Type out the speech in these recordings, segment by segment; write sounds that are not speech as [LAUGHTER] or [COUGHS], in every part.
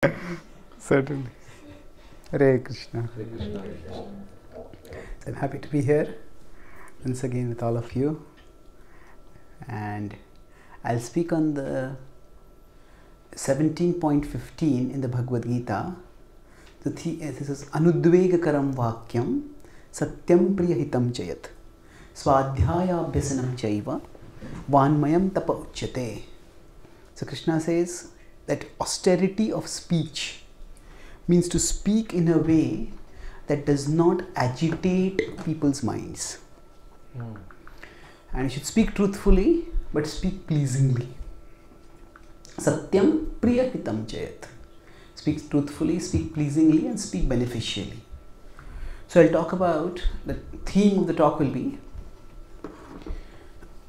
[LAUGHS] Certainly. Hare Krishna. I'm happy to be here once again with all of you. And I'll speak on the 17.15 in the Bhagavad Gita. The the- uh, this is Anudvegakaram Vakyam Satyam Priyahitam Chayat Swadhyayabhyasanam Chaiva Vanmayam Tapa Uchyate. So Krishna says that austerity of speech means to speak in a way that does not agitate people's minds. And you should speak truthfully but speak pleasingly. Satyam priyahitam chayat. Speak truthfully, speak pleasingly, and speak beneficially. So I'll talk about the theme of the talk will be [COUGHS]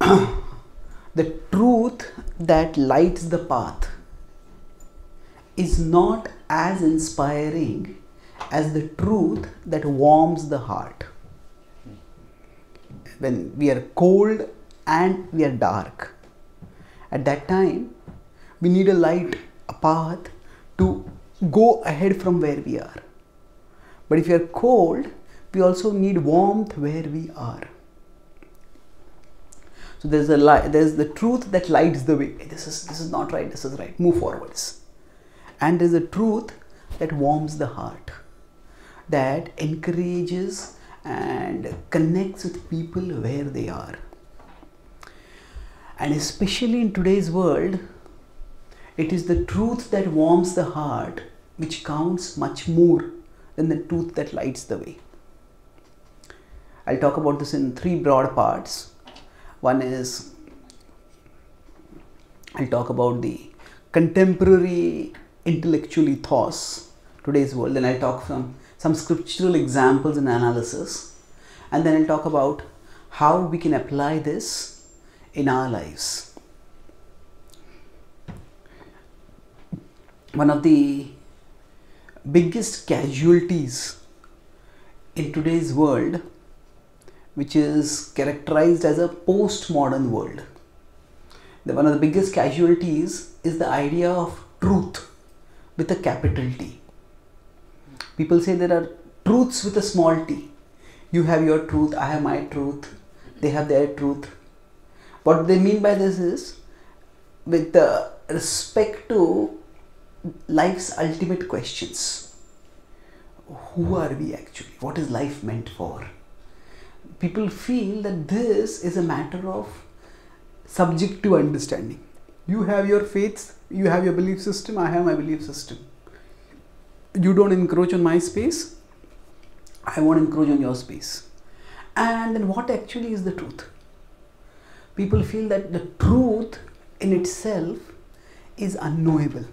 the truth that lights the path is not as inspiring as the truth that warms the heart. When we are cold and we are dark, at that time we need a light, a path to go ahead from where we are. But if we are cold, we also need warmth where we are. So there's a light, there's the truth that lights the way. This is this is not right. This is right. Move forwards. And there's a truth that warms the heart, that encourages and connects with people where they are. And especially in today's world, it is the truth that warms the heart which counts much more than the truth that lights the way. I'll talk about this in three broad parts. One is I'll talk about the contemporary intellectual ethos today's world. Then I'll talk from some scriptural examples and analysis. And then I'll talk about how we can apply this in our lives. One of the biggest casualties in today's world which is characterized as a postmodern world. The, one of the biggest casualties is the idea of truth with a capital T. People say there are truths with a small t. You have your truth, I have my truth, they have their truth. What they mean by this is with respect to life's ultimate questions. Who are we actually? What is life meant for? people feel that this is a matter of subjective understanding. You have your faiths, you have your belief system, I have my belief system. You don't encroach on my space, I won't encroach on your space. And then what actually is the truth? People feel that the truth in itself is unknowable.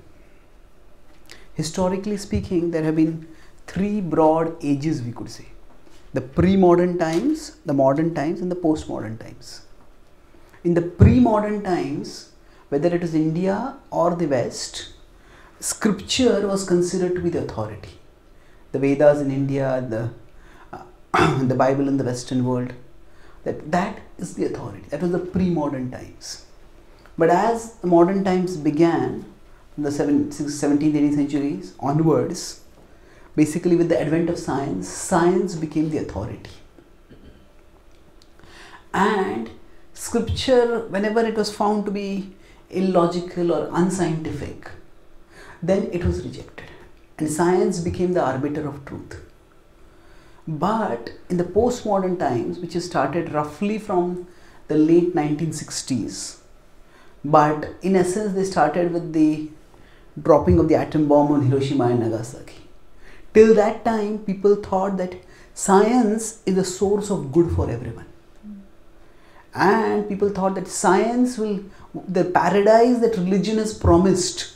Historically speaking, there have been three broad ages, we could say the pre modern times, the modern times, and the post modern times. In the pre modern times, whether it is India or the West, scripture was considered to be the authority. The Vedas in India, the, uh, [CLEARS THROAT] the Bible in the Western world, that, that is the authority. That was the pre modern times. But as modern times began, the 17th, 18th centuries onwards, basically with the advent of science science became the authority and scripture whenever it was found to be illogical or unscientific then it was rejected. And science became the arbiter of truth. But in the postmodern times which started roughly from the late 1960s but in essence they started with the dropping of the atom bomb on hiroshima and nagasaki. Till that time, people thought that science is a source of good for everyone. And people thought that science will, the paradise that religion has promised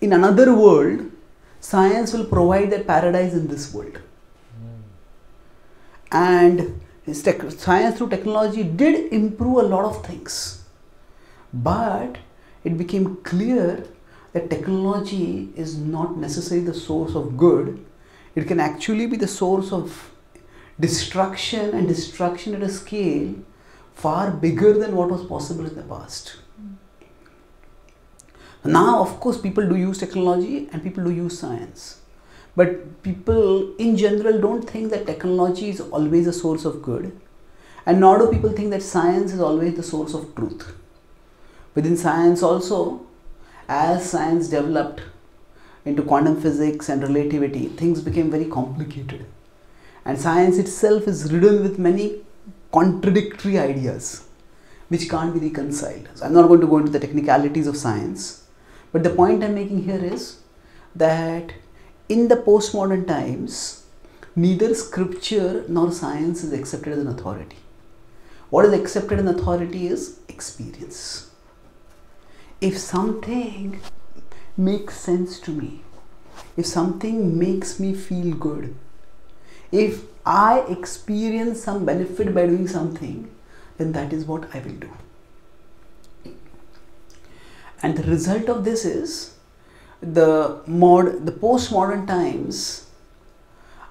in another world, science will provide that paradise in this world. And science through technology did improve a lot of things. But it became clear that technology is not necessarily the source of good. It can actually be the source of destruction and destruction at a scale far bigger than what was possible in the past. Now, of course, people do use technology and people do use science. But people in general don't think that technology is always a source of good. And nor do people think that science is always the source of truth. Within science, also, as science developed into quantum physics and relativity, things became very complicated. And science itself is riddled with many contradictory ideas which can't be reconciled. So I'm not going to go into the technicalities of science, but the point I'm making here is that in the postmodern times, neither scripture nor science is accepted as an authority. What is accepted as an authority is experience. If something makes sense to me, if something makes me feel good, if I experience some benefit by doing something, then that is what I will do. And the result of this is the mod the postmodern times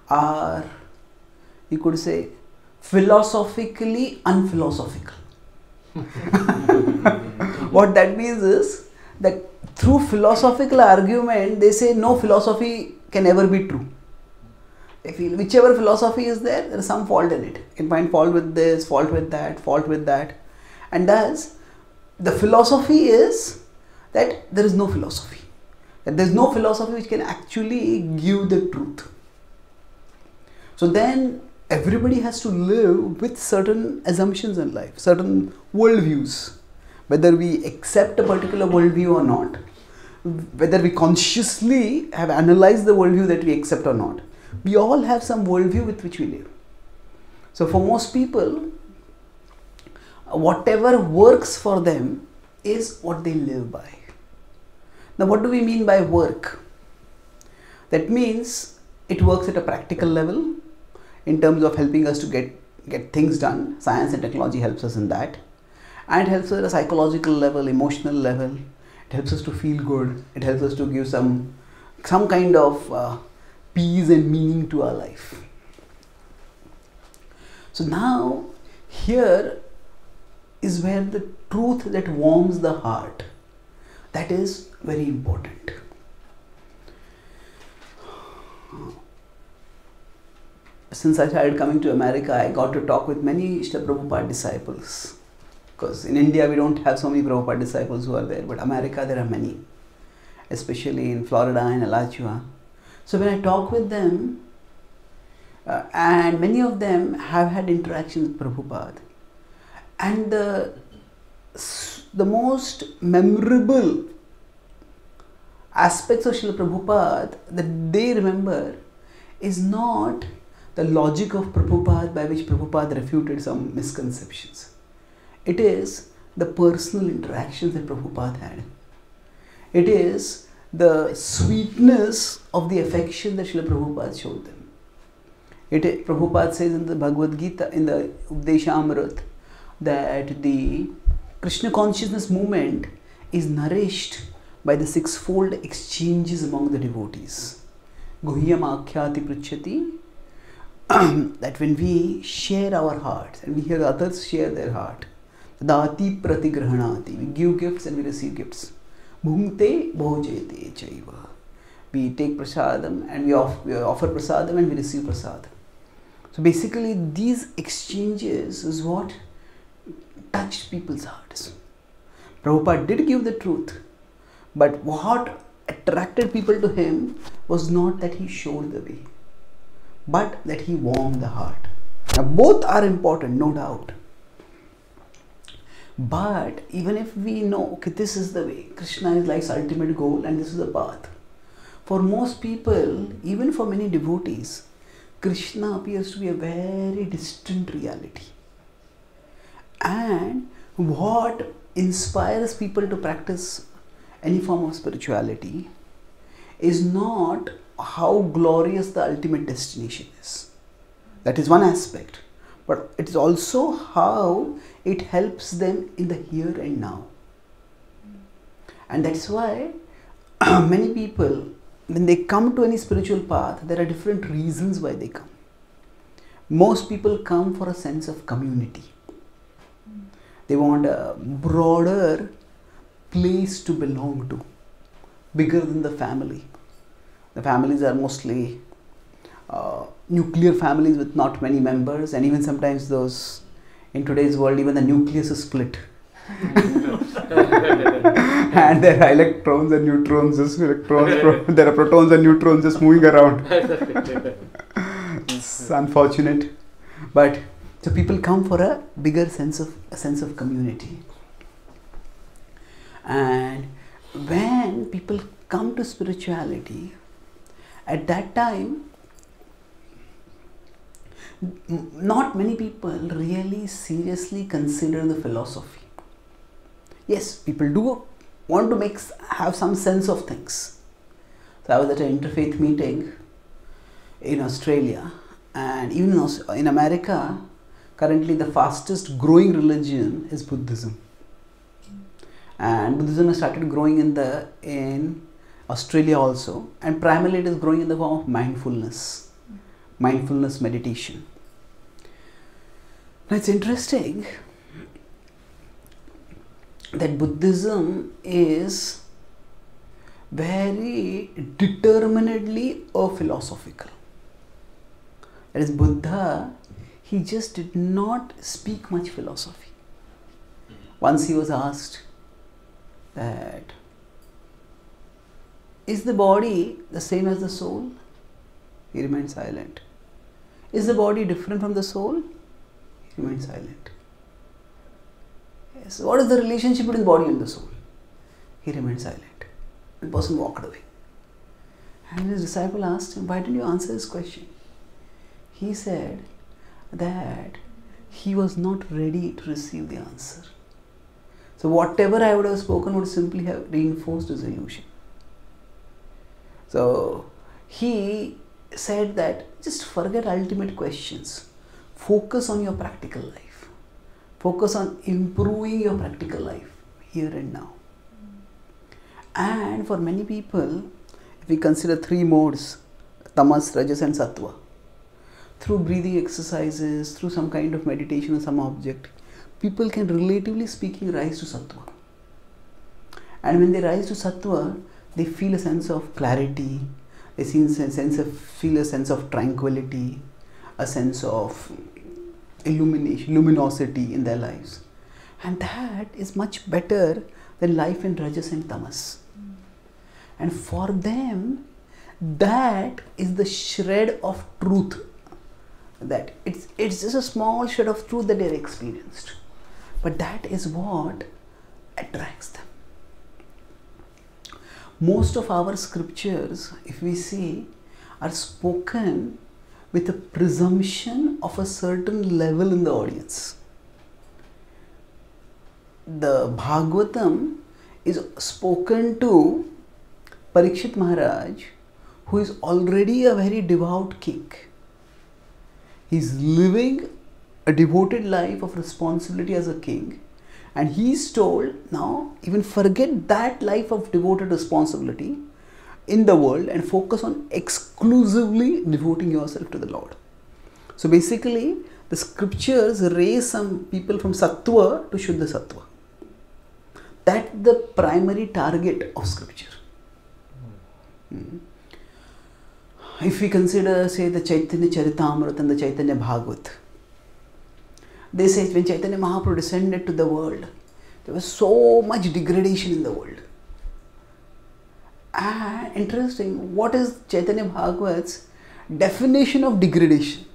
are you could say philosophically unphilosophical. [LAUGHS] what that means is that through philosophical argument they say no philosophy can ever be true whichever philosophy is there, there is some fault in it. Can find fault with this, fault with that, fault with that. And thus, the philosophy is that there is no philosophy. That there is no philosophy which can actually give the truth. So then everybody has to live with certain assumptions in life, certain worldviews. Whether we accept a particular worldview or not, whether we consciously have analyzed the worldview that we accept or not we all have some worldview with which we live. So, for most people, whatever works for them is what they live by. Now, what do we mean by work? That means it works at a practical level in terms of helping us to get, get things done. Science and technology helps us in that. And it helps us at a psychological level, emotional level. It helps us to feel good. It helps us to give some, some kind of uh, peace and meaning to our life. So now, here is where the truth that warms the heart that is very important. Since I started coming to America, I got to talk with many Srila Prabhupada disciples. Because in India, we don't have so many Prabhupada disciples who are there, but America, there are many, especially in Florida and Alachua. So when I talk with them, uh, and many of them have had interactions with Prabhupada, and the, the most memorable aspects of Srila Prabhupada that they remember is not the logic of Prabhupada by which Prabhupada refuted some misconceptions. It is the personal interactions that Prabhupada had. It is the sweetness of the affection that Srila Prabhupada showed them. It, Prabhupada says in the Bhagavad Gita, in the Updeshamrit, that the Krishna consciousness movement is nourished by the sixfold exchanges among the devotees. Guhyam akhyati pruchati, [CLEARS THROAT] that when we share our hearts and we hear others share their heart, dati pratigrahanati, we give gifts and we receive gifts. Bhungte bhojete chaiva. We take prasadam and we, off, we offer prasadam and we receive prasadam. So basically, these exchanges is what touched people's hearts. Prabhupada did give the truth, but what attracted people to him was not that he showed the way, but that he warmed the heart. Now, both are important, no doubt. But even if we know, okay, this is the way, Krishna is life's ultimate goal and this is the path. For most people, even for many devotees, Krishna appears to be a very distant reality. And what inspires people to practice any form of spirituality is not how glorious the ultimate destination is. That is one aspect but it is also how it helps them in the here and now. And that's why [CLEARS THROAT] many people, when they come to any spiritual path, there are different reasons why they come. Most people come for a sense of community. They want a broader place to belong to. bigger than the family. The families are mostly uh, nuclear families with not many members, and even sometimes those in today's world, even the nucleus is split. [LAUGHS] and there are electrons and neutrons, just electrons, pro- [LAUGHS] there are protons and neutrons just moving around. [LAUGHS] it's unfortunate, but so people come for a bigger sense of a sense of community. And when people come to spirituality, at that time, not many people really seriously consider the philosophy. Yes, people do want to make have some sense of things. So I was at an interfaith meeting in Australia, and even in in America, currently the fastest growing religion is Buddhism. And Buddhism has started growing in the in Australia also, and primarily it is growing in the form of mindfulness, mindfulness meditation. Now it's interesting that Buddhism is very determinedly a philosophical. That is, Buddha, he just did not speak much philosophy. Once he was asked that is the body the same as the soul? He remained silent. Is the body different from the soul? He remained silent. Yes. What is the relationship between the body and the soul? He remained silent. The person walked away. And his disciple asked him, Why didn't you answer this question? He said that he was not ready to receive the answer. So, whatever I would have spoken would simply have reinforced his illusion. So, he said that just forget ultimate questions, focus on your practical life, focus on improving your practical life here and now. And for many people, if we consider three modes tamas, rajas, and sattva, through breathing exercises, through some kind of meditation on some object, people can relatively speaking rise to sattva. And when they rise to sattva, they feel a sense of clarity, a sense of feel a sense of tranquility, a sense of illumination, luminosity in their lives, and that is much better than life in rajas and tamas. And for them, that is the shred of truth. That it's it's just a small shred of truth that they've experienced, but that is what attracts them most of our scriptures, if we see, are spoken with a presumption of a certain level in the audience. The Bhagavatam is spoken to Parikshit Maharaj, who is already a very devout king. He's living a devoted life of responsibility as a king and he is told now even forget that life of devoted responsibility in the world and focus on exclusively devoting yourself to the lord. So basically the scriptures raise some people from sattva to shuddha sattva. That's the primary target of scripture. Hmm. if we consider say the chaitanya charitamrita and the chaitanya bhagavat they say when Chaitanya Mahaprabhu descended to the world, there was so much degradation in the world. And interesting, what is Chaitanya Bhagavat's definition of degradation?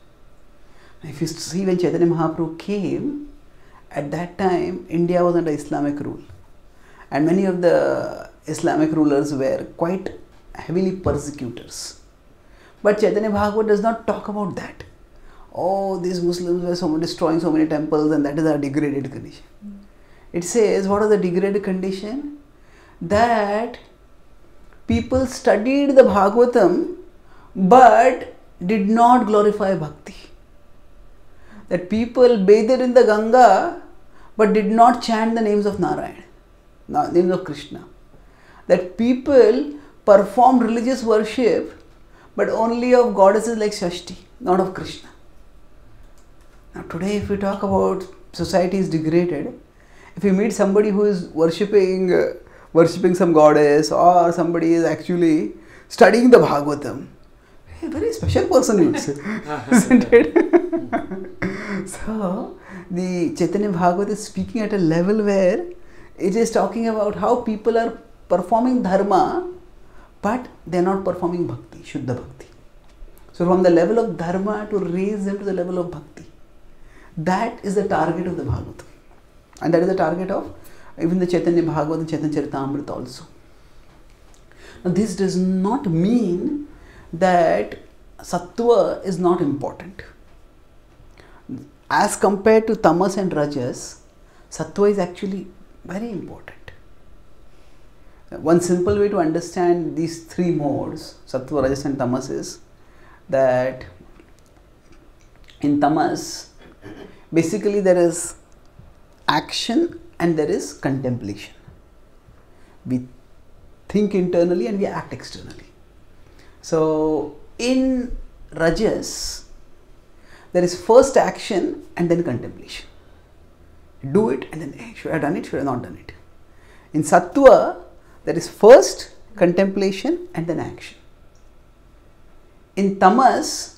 If you see when Chaitanya Mahaprabhu came, at that time India was under Islamic rule, and many of the Islamic rulers were quite heavily persecutors. But Chaitanya Bhagavat does not talk about that oh, these Muslims were so destroying so many temples and that is our degraded condition. Mm. It says, what is the degraded condition? That people studied the Bhagavatam but did not glorify bhakti. That people bathed in the Ganga but did not chant the names of Narayan, names of Krishna. That people performed religious worship but only of goddesses like Shashti, not of Krishna. Now, today, if we talk about society is degraded, if we meet somebody who is worshipping uh, worshipping some goddess or somebody is actually studying the Bhagavatam. A very special person, say, [LAUGHS] isn't it? [LAUGHS] so, the Chaitanya Bhagavat is speaking at a level where it is talking about how people are performing dharma but they are not performing bhakti, Shuddha bhakti. So, from the level of dharma to raise them to the level of bhakti, that is the target of the Bhagavatam. And that is the target of even the Chaitanya Bhagavat and Chaitanya Charitamrita also. Now, this does not mean that sattva is not important. As compared to tamas and rajas, sattva is actually very important. One simple way to understand these three modes, sattva, rajas, and tamas, is that in tamas, basically there is action and there is contemplation. We think internally and we act externally. So, in Rajas, there is first action and then contemplation. Do it and then, hey, should I have done it? Should I have not done it? In Sattva, there is first contemplation and then action. In Tamas,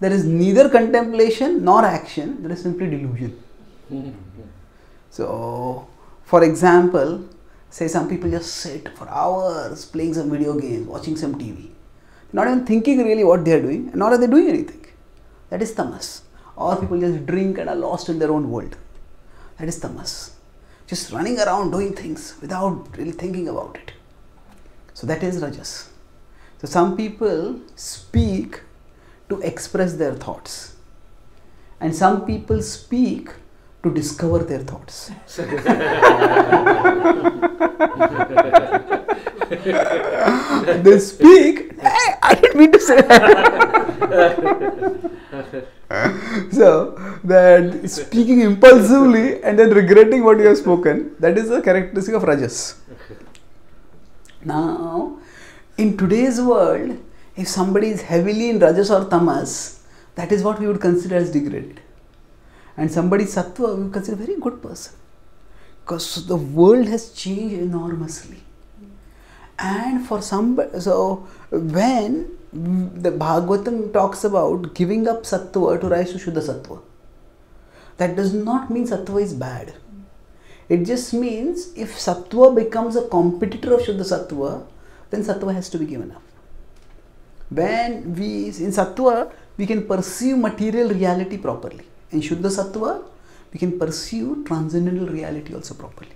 there is neither contemplation nor action, there is simply delusion. So, for example, say some people just sit for hours playing some video games, watching some TV, not even thinking really what they are doing, nor are they doing anything. That is tamas. Or people just drink and are lost in their own world. That is tamas. Just running around doing things without really thinking about it. So that is rajas. So some people speak to express their thoughts, and some people speak to discover their thoughts. [LAUGHS] they speak, hey, I didn't mean to say that. [LAUGHS] so, that speaking impulsively and then regretting what you have spoken, that is a characteristic of Rajas. Now, in today's world, if somebody is heavily in Rajas or Tamas, that is what we would consider as degraded. And somebody sattva we consider a very good person. Because the world has changed enormously. And for some so when the bhagavatam talks about giving up sattva to rise to shuddha sattva that does not mean sattva is bad. It just means if sattva becomes a competitor of shuddha sattva then sattva has to be given up when we in sattva we can perceive material reality properly in Shuddha Sattva, we can perceive transcendental reality also properly.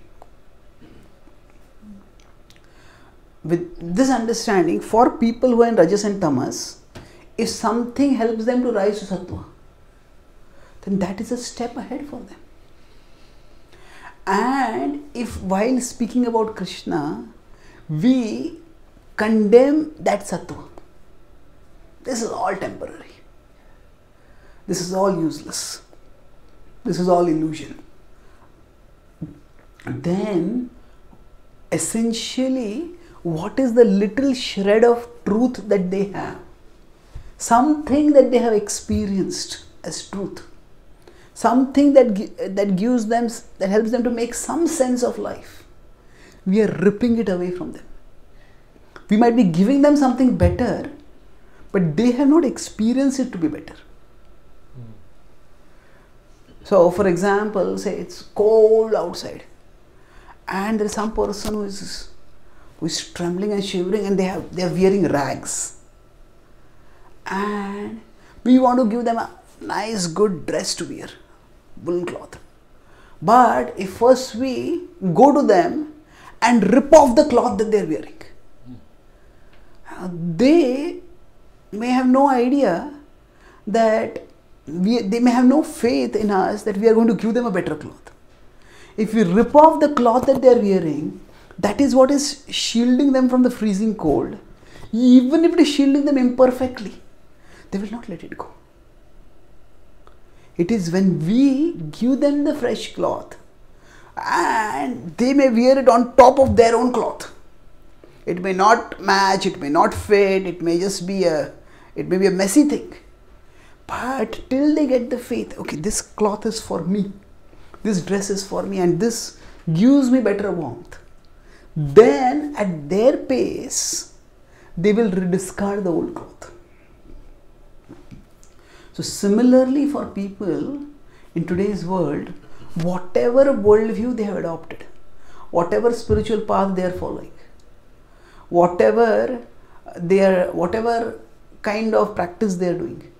With this understanding, for people who are in Rajas and Tamas, if something helps them to rise to Sattva, then that is a step ahead for them. And if while speaking about Krishna, we condemn that Sattva, this is all temporary. This is all useless. This is all illusion. Then, essentially, what is the little shred of truth that they have? Something that they have experienced as truth. Something that, that gives them, that helps them to make some sense of life. We are ripping it away from them. We might be giving them something better, but they have not experienced it to be better. So, for example, say it's cold outside, and there is some person who is who is trembling and shivering, and they have they are wearing rags, and we want to give them a nice good dress to wear, woolen cloth. But if first we go to them and rip off the cloth that they are wearing, uh, they may have no idea that we, they may have no faith in us that we are going to give them a better cloth. If we rip off the cloth that they are wearing, that is what is shielding them from the freezing cold. Even if it is shielding them imperfectly, they will not let it go. It is when we give them the fresh cloth and they may wear it on top of their own cloth. It may not match, it may not fit, it may just be a it may be a messy thing. But till they get the faith, okay, this cloth is for me, this dress is for me, and this gives me better warmth, then at their pace, they will discard the old cloth. So, similarly, for people in today's world, whatever worldview they have adopted, whatever spiritual path they are following, whatever their whatever kind of practice they are doing,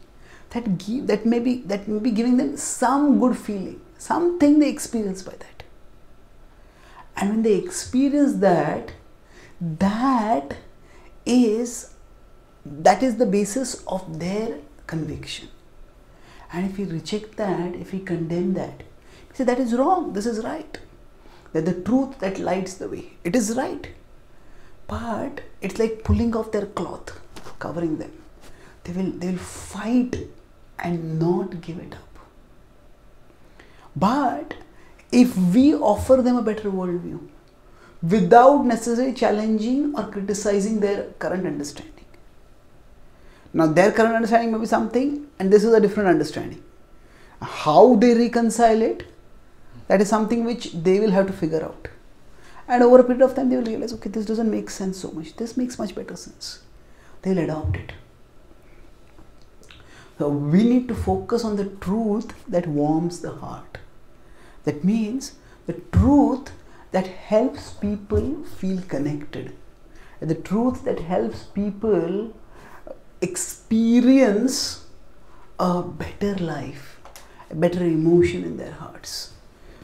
that give that may be that may be giving them some good feeling, something they experience by that. And when they experience that, that is that is the basis of their conviction. And if we reject that, if we condemn that, we say that is wrong, this is right. That the truth that lights the way. It is right. But it's like pulling off their cloth, covering them. They will they will fight and not give it up. But if we offer them a better worldview without necessarily challenging or criticizing their current understanding. Now, their current understanding may be something, and this is a different understanding. How they reconcile it, that is something which they will have to figure out. And over a period of time, they will realize okay, this doesn't make sense so much, this makes much better sense. They'll adopt it. So, we need to focus on the truth that warms the heart. That means the truth that helps people feel connected, the truth that helps people experience a better life, a better emotion in their hearts.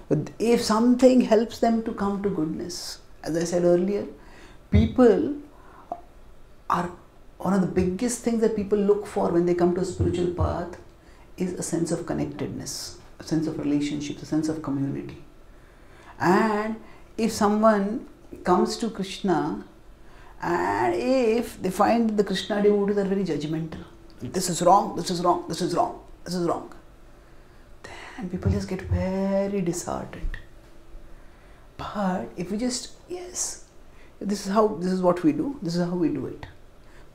But if something helps them to come to goodness, as I said earlier, people are one of the biggest things that people look for when they come to a spiritual path is a sense of connectedness a sense of relationships, a sense of community. And if someone comes to Krishna and if they find the Krishna devotees are very judgmental, this is wrong, this is wrong, this is wrong, this is wrong, then people just get very disheartened. But if we just, yes, this is how, this is what we do, this is how we do it.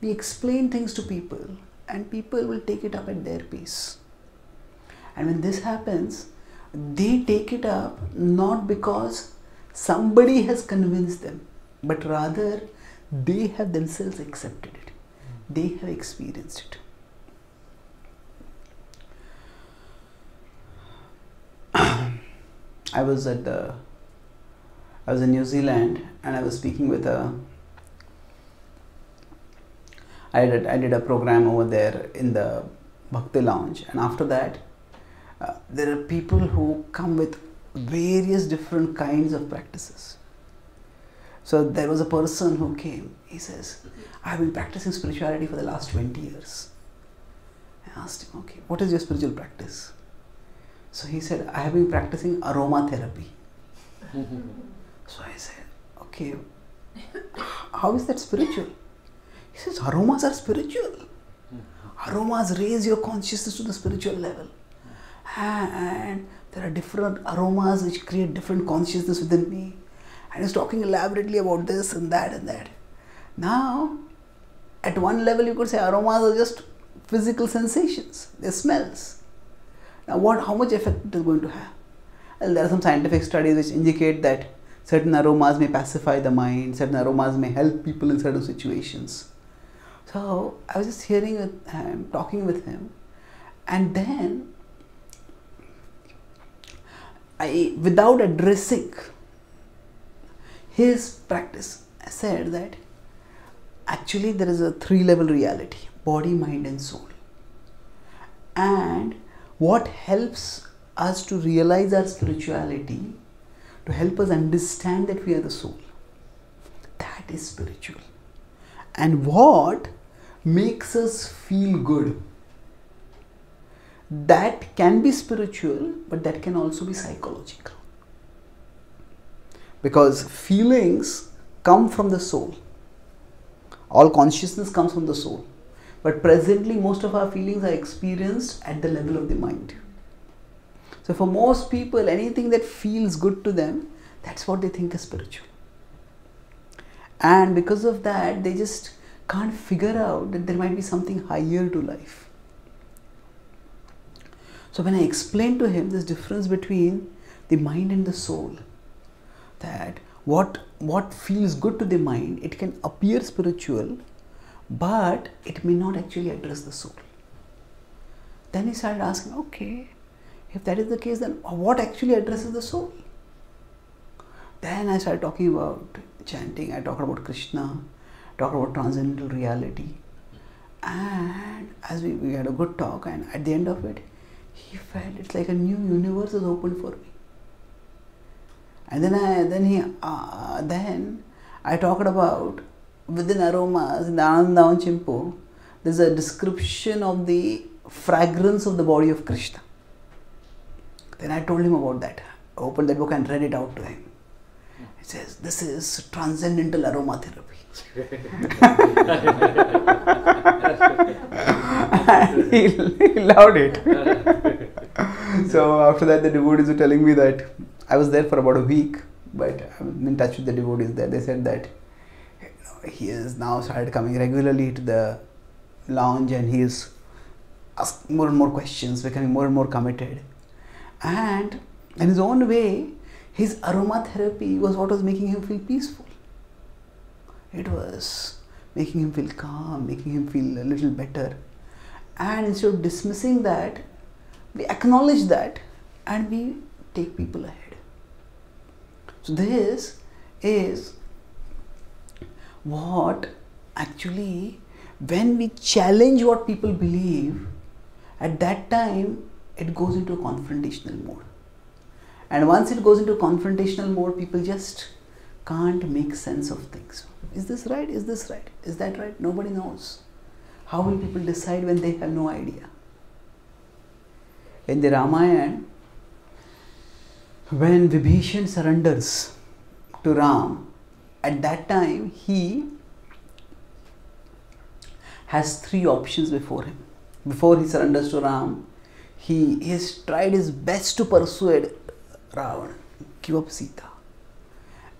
We explain things to people and people will take it up at their pace. And when this happens, they take it up not because somebody has convinced them, but rather they have themselves accepted it. They have experienced it. [CLEARS THROAT] I was at the I was in New Zealand and I was speaking with a I did, I did a program over there in the Bhakti Lounge and after that uh, there are people who come with various different kinds of practices. So there was a person who came, he says, I've been practicing spirituality for the last 20 years. I asked him, okay, what is your spiritual practice? So he said, I have been practicing aromatherapy. [LAUGHS] so I said, okay, how is that spiritual? He says, aromas are spiritual. Aromas raise your consciousness to the spiritual level and there are different aromas which create different consciousness within me. And he's talking elaborately about this and that and that. Now, at one level, you could say aromas are just physical sensations, they're smells. Now, what, how much effect it is going to have? Well, there are some scientific studies which indicate that certain aromas may pacify the mind, certain aromas may help people in certain situations. So, I was just hearing with him, talking with him, and then I, without addressing his practice, I said that actually there is a three level reality body, mind, and soul. And what helps us to realize our spirituality, to help us understand that we are the soul, that is spiritual. And what makes us feel good that can be spiritual, but that can also be psychological. Because feelings come from the soul. All consciousness comes from the soul. But presently, most of our feelings are experienced at the level of the mind. So, for most people, anything that feels good to them, that's what they think is spiritual. And because of that, they just can't figure out that there might be something higher to life. So when I explained to him this difference between the mind and the soul, that what what feels good to the mind it can appear spiritual but it may not actually address the soul then he started asking okay if that is the case then what actually addresses the soul then i started talking about chanting i talked about krishna talked about transcendental reality and as we, we had a good talk and at the end of it he felt it's like a new universe is opened for me and then I then he uh, then I talked about within aromas in the Anandavan Champu, there's a description of the fragrance of the body of Krishna. Then I told him about that. I opened that book and read it out to him. He says, This is transcendental aromatherapy. [LAUGHS] he, he loved it. [LAUGHS] so after that, the devotees were telling me that I was there for about a week, but I'm in touch with the devotees there. They said that you know, he has now started coming regularly to the lounge and he is asking more and more questions, becoming more and more committed. And in his own way, his aromatherapy was what was making him feel peaceful. It was making him feel calm, making him feel a little better. And instead of dismissing that, we acknowledge that and we take people ahead. So, this is what actually, when we challenge what people believe, at that time it goes into a confrontational mode. And once it goes into confrontational mode, people just can't make sense of things. Is this right? Is this right? Is that right? Nobody knows. How will people decide when they have no idea? In the Ramayana, when Vibhishan surrenders to Ram, at that time he has three options before him. Before he surrenders to Ram, he has tried his best to persuade Ravan, give up Sita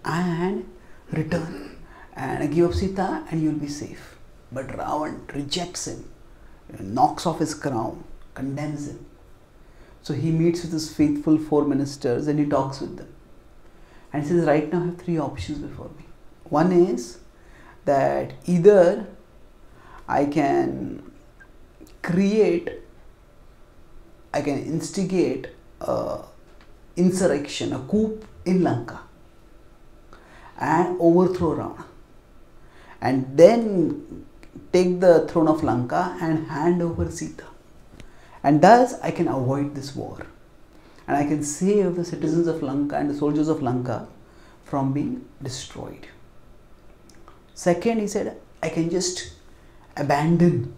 and return and give up Sita and you'll be safe. But Ravan rejects him, knocks off his crown, condemns him. So he meets with his faithful four ministers and he talks with them. And says, Right now I have three options before me. One is that either I can create, I can instigate a insurrection, a coup in Lanka and overthrow Ravana. And then take the throne of Lanka and hand over Sita and thus I can avoid this war. And I can save the citizens of Lanka and the soldiers of Lanka from being destroyed. Second, he said, I can just abandon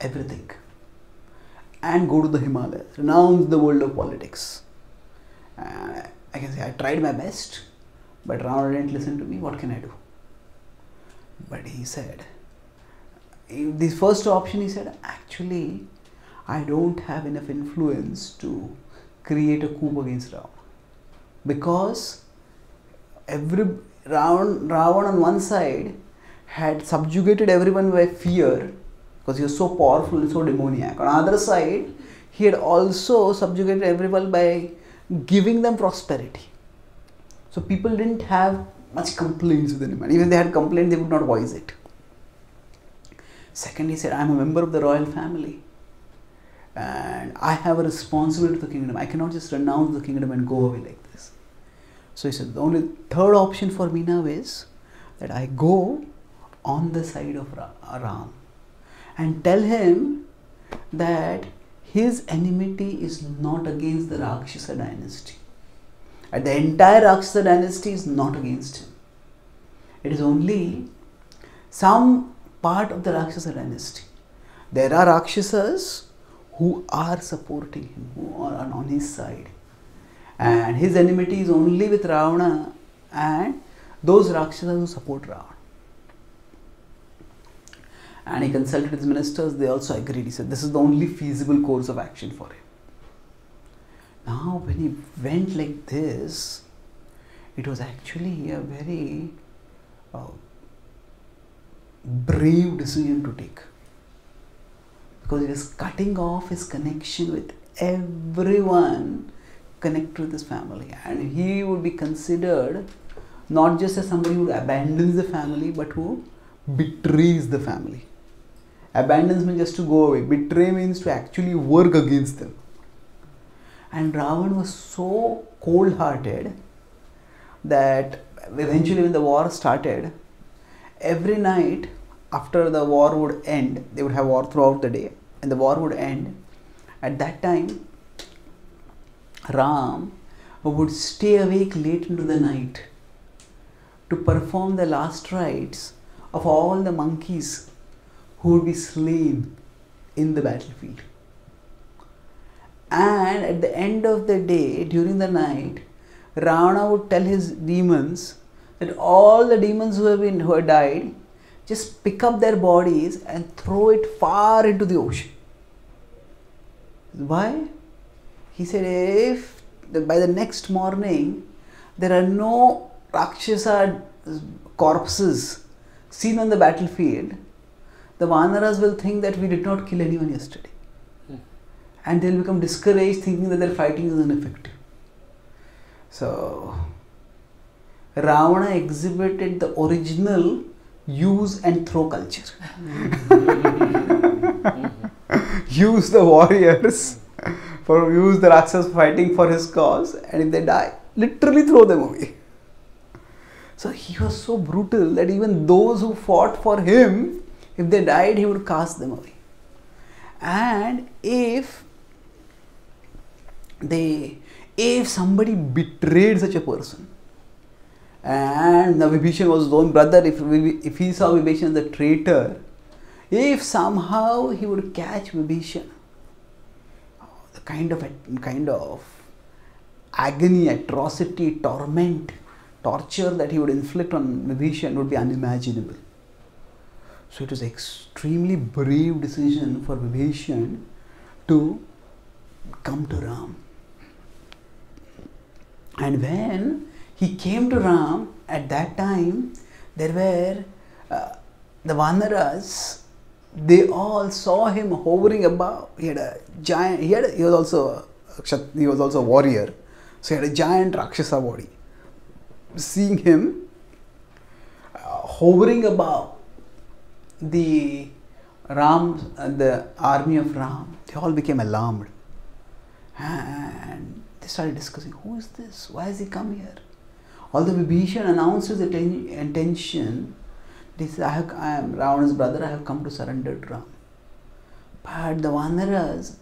everything and go to the Himalayas, renounce the world of politics. Uh, I can say, I tried my best, but Ravana didn't listen to me. What can I do? But he said, the first option, he said, actually, I don't have enough influence to create a coup against Ravana. Because every Ravan, Ravan on one side had subjugated everyone by fear because he was so powerful and so demoniac. On the other side, he had also subjugated everyone by giving them prosperity. So people didn't have much complaints with. And even if they had complaints, they would not voice it. Second, he said, I am a member of the royal family and I have a responsibility to the kingdom. I cannot just renounce the kingdom and go away like this. So he said, the only third option for me now is that I go on the side of Ram and tell him that his enmity is not against the Rakshasa dynasty. And the entire Rakshasa dynasty is not against him. It is only some part of the Rakshasa dynasty. There are Rakshasas who are supporting him, who are on his side. And his enmity is only with Ravana and those Rakshasas who support Ravana. And he consulted his ministers, they also agreed. He said, This is the only feasible course of action for him. Now, when he went like this, it was actually a very uh, brave decision to take because he was cutting off his connection with everyone connected with his family and he would be considered not just as somebody who abandons the family, but who betrays the family. Abandons means just to go away. Betray means to actually work against them. And Ravan was so cold hearted that eventually, when the war started, every night after the war would end, they would have war throughout the day, and the war would end. At that time, Ram would stay awake late into the night to perform the last rites of all the monkeys who would be slain in the battlefield. And at the end of the day, during the night, Ravana would tell his demons that all the demons who have been who have died just pick up their bodies and throw it far into the ocean. Why? He said, if by the next morning there are no Rakshasa corpses seen on the battlefield, the Vanaras will think that we did not kill anyone yesterday and they'll become discouraged thinking that their fighting is ineffective. So, Ravana exhibited the original use and throw culture. [LAUGHS] use the warriors for use the Rakshas fighting for his cause, and if they die, literally throw them away. So he was so brutal that even those who fought for him, if they died, he would cast them away. And if they if somebody betrayed such a person and the Vibhishan was his own brother, if, if he saw Vibhishan as a traitor, if somehow he would catch Vibhishan, oh, the kind of kind of agony, atrocity, torment, torture that he would inflict on Vibhishan would be unimaginable. So it was extremely brave decision for Vibhishan to come to Ram and when he came to Ram, at that time, there were uh, the Vanaras, they all saw him hovering above. He had a giant, he, had a, he was also a, he was also a warrior. So he had a giant Rakshasa body. Seeing him uh, hovering above the Ram, uh, the army of Ram, they all became alarmed. And they started discussing, who is this? Why has he come here? Although Vibhishan announced his intention, he said, I, have, I am Ravana's brother, I have come to surrender to Ram. But the Vanaras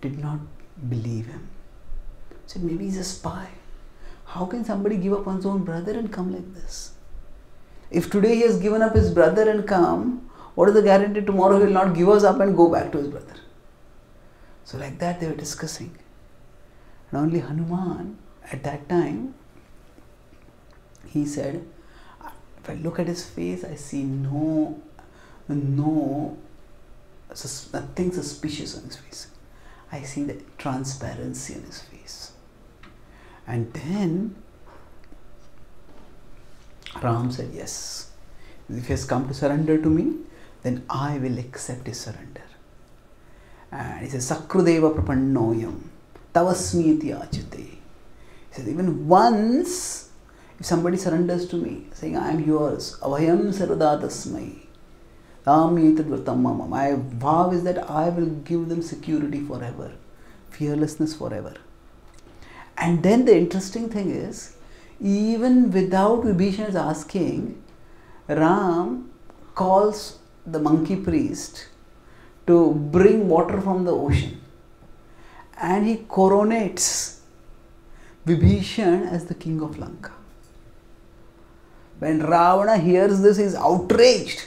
did not believe him. Said, maybe he's a spy. How can somebody give up one's own brother and come like this? If today he has given up his brother and come, what is the guarantee tomorrow he will not give us up and go back to his brother? So, like that, they were discussing. And only Hanuman at that time, he said, if I look at his face, I see no, no, nothing suspicious on his face. I see the transparency on his face. And then Ram said, Yes, if he has come to surrender to me, then I will accept his surrender. And he says, Sakrudeva prapannoyam Tavasmiti achite. He says, even once, if somebody surrenders to me, saying, I am yours, avayam tasmai, my vow is that I will give them security forever, fearlessness forever. And then the interesting thing is, even without Vibhishan asking, Ram calls the monkey priest to bring water from the ocean and he coronates Vibhishan as the king of Lanka. When Ravana hears this, he is outraged.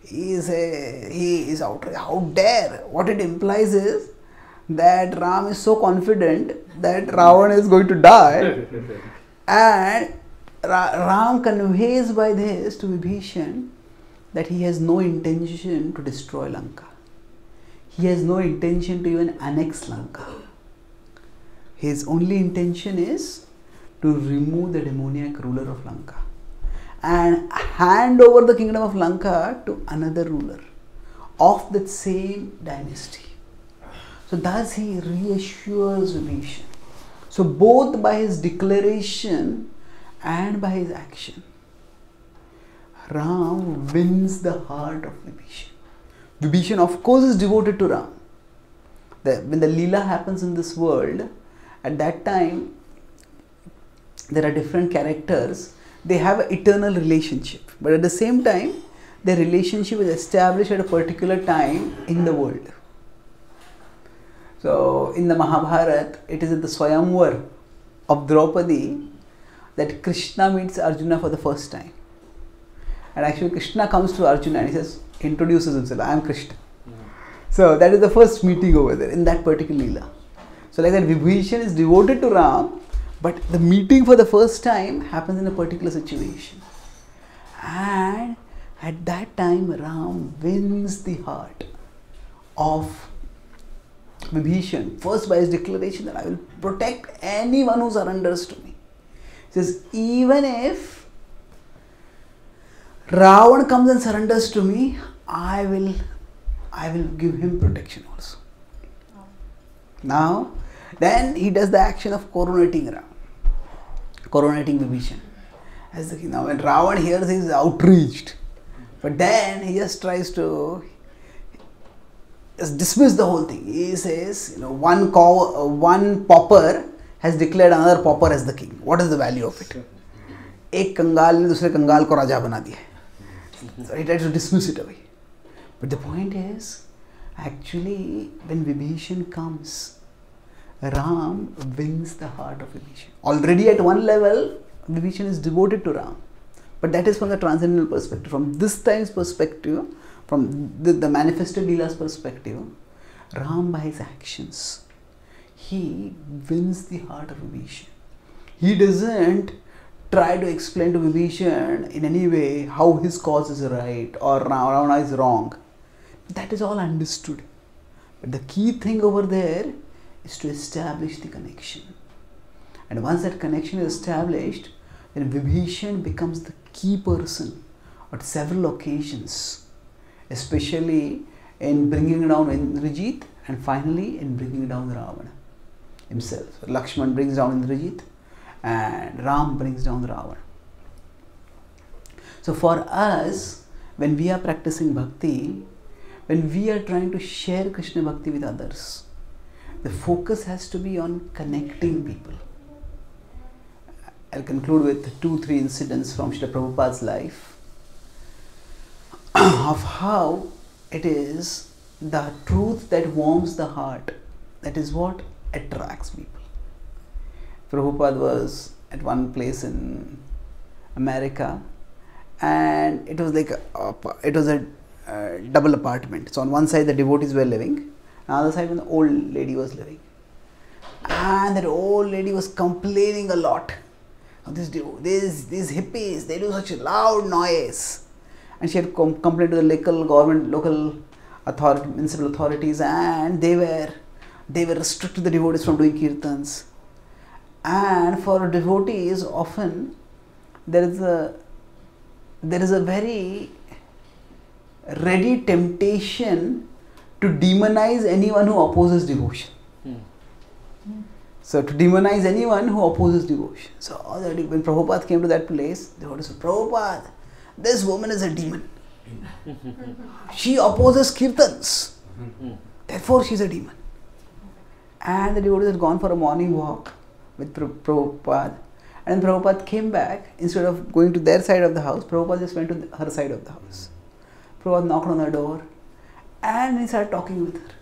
He is, a, he is outraged. How dare? What it implies is that Ram is so confident that Ravana is going to die, [LAUGHS] and Ram conveys by this to Vibhishan that he has no intention to destroy Lanka. He has no intention to even annex Lanka. His only intention is to remove the demoniac ruler of Lanka and hand over the kingdom of Lanka to another ruler of that same dynasty. So thus he reassures Vibhishan. So both by his declaration and by his action, Ram wins the heart of Vibhishan. Vibhishan, of course, is devoted to Ram. The, when the Leela happens in this world, at that time, there are different characters. They have an eternal relationship, but at the same time, their relationship is established at a particular time in the world. So, in the Mahabharata, it is in the Swayamvar of Draupadi that Krishna meets Arjuna for the first time. And actually, Krishna comes to Arjuna and he says, introduces himself, I am Krishna. Mm-hmm. So, that is the first meeting over there in that particular Leela. So, like that, Vibhishan is devoted to Ram, but the meeting for the first time happens in a particular situation. And at that time, Ram wins the heart of Vibhishan, first by his declaration that I will protect anyone who surrenders to me. He says, even if Ravan comes and surrenders to me, I will I will give him protection also. Now, then he does the action of coronating Ram, coronating Vibhishan. As the. Now, when Ravan hears, he is outraged. But then he just tries to just dismiss the whole thing. He says, you know, one cow, uh, one pauper has declared another pauper as the king. What is the value of it? एक कंगाल ने दूसरे कंगाल को राजा बना दिया so he tries to dismiss it away but the point is actually when Vibhishan comes Ram wins the heart of Vibhishan already at one level Vibhishan is devoted to Ram but that is from the transcendental perspective from this time's perspective from the, the manifested Leela's perspective Ram by his actions he wins the heart of Vibhishan he doesn't try to explain to Vibhishan in any way how his cause is right or Ravana is wrong. That is all understood. But the key thing over there is to establish the connection. And once that connection is established, then Vibhishan becomes the key person at several occasions, especially in bringing down Indrajit and finally in bringing down Ravana himself. Lakshman brings down Indrajit and Ram brings down the Ravan. So for us, when we are practicing bhakti, when we are trying to share Krishna bhakti with others, the focus has to be on connecting people. I'll conclude with two, three incidents from Srila Prabhupada's life [CLEARS THROAT] of how it is the truth that warms the heart that is what attracts people. Prabhupada was at one place in America and it was like a, it was a double apartment. So on one side the devotees were living, on the other side the old lady was living. And that old lady was complaining a lot. Oh, this, these, these hippies, they do such a loud noise. And she had com- complained to the local government, local authority, municipal authorities, and they were they were restricting the devotees from doing kirtans. And for devotees often there is a there is a very ready temptation to demonize anyone who opposes devotion. Hmm. so to demonize anyone who opposes devotion. So when Prabhupada came to that place would say Prabhupada this woman is a demon she opposes kirtans therefore she is a demon and the devotees had gone for a morning walk with Prabhupada. And Prabhupada came back, instead of going to their side of the house, Prabhupada just went to her side of the house. Prabhupada knocked on her door and he started talking with her.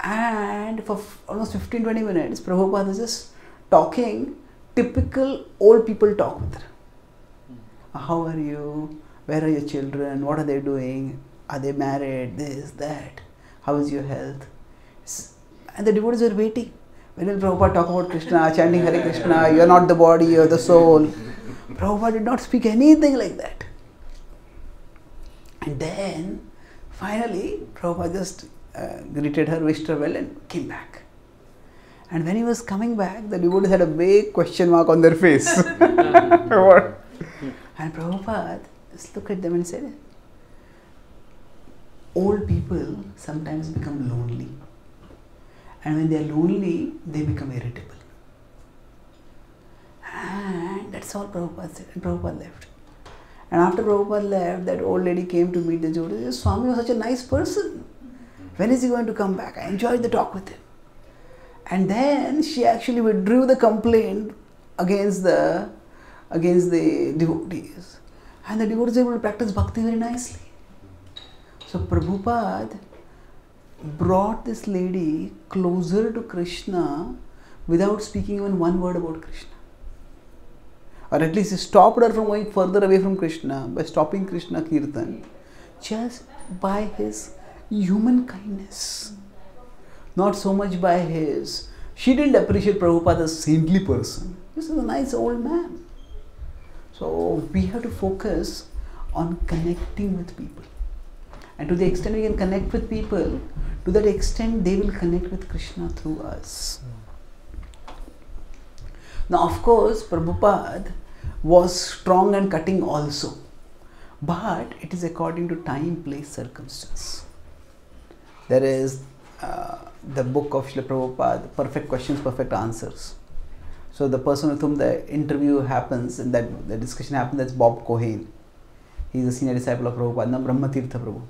And for almost 15 20 minutes, Prabhupada was just talking typical old people talk with her. How are you? Where are your children? What are they doing? Are they married? This, that. How is your health? And the devotees were waiting. When will Prabhupada talk about Krishna, chanting Hare Krishna, you are not the body, you are the soul? Prabhupada did not speak anything like that. And then finally, Prabhupada just uh, greeted her, wished her well, and came back. And when he was coming back, the devotees had a big question mark on their face. [LAUGHS] what? And Prabhupada just looked at them and said, Old people sometimes become lonely and when they are lonely, they become irritable. And That's all Prabhupada said. And Prabhupada left. And after Prabhupada left, that old lady came to meet the Jyoti. Swami was such a nice person. When is he going to come back? I enjoyed the talk with him. And then she actually withdrew the complaint against the against the devotees. And the devotees were able to practice bhakti very nicely. So Prabhupada brought this lady closer to Krishna without speaking even one word about Krishna. Or at least he stopped her from going further away from Krishna by stopping Krishna Kirtan just by his human kindness. Not so much by his. She didn't appreciate Prabhupada as a saintly person. This is a nice old man. So we have to focus on connecting with people. And to the extent we can connect with people, to that extent they will connect with Krishna through us. Now, of course, Prabhupada was strong and cutting also, but it is according to time, place, circumstance. There is uh, the book of Srila Prabhupada, Perfect Questions, Perfect Answers. So, the person with whom the interview happens and that the discussion happens, that's Bob Cohen. He's a senior disciple of Prabhupada, now Brahmatirtha Prabhu.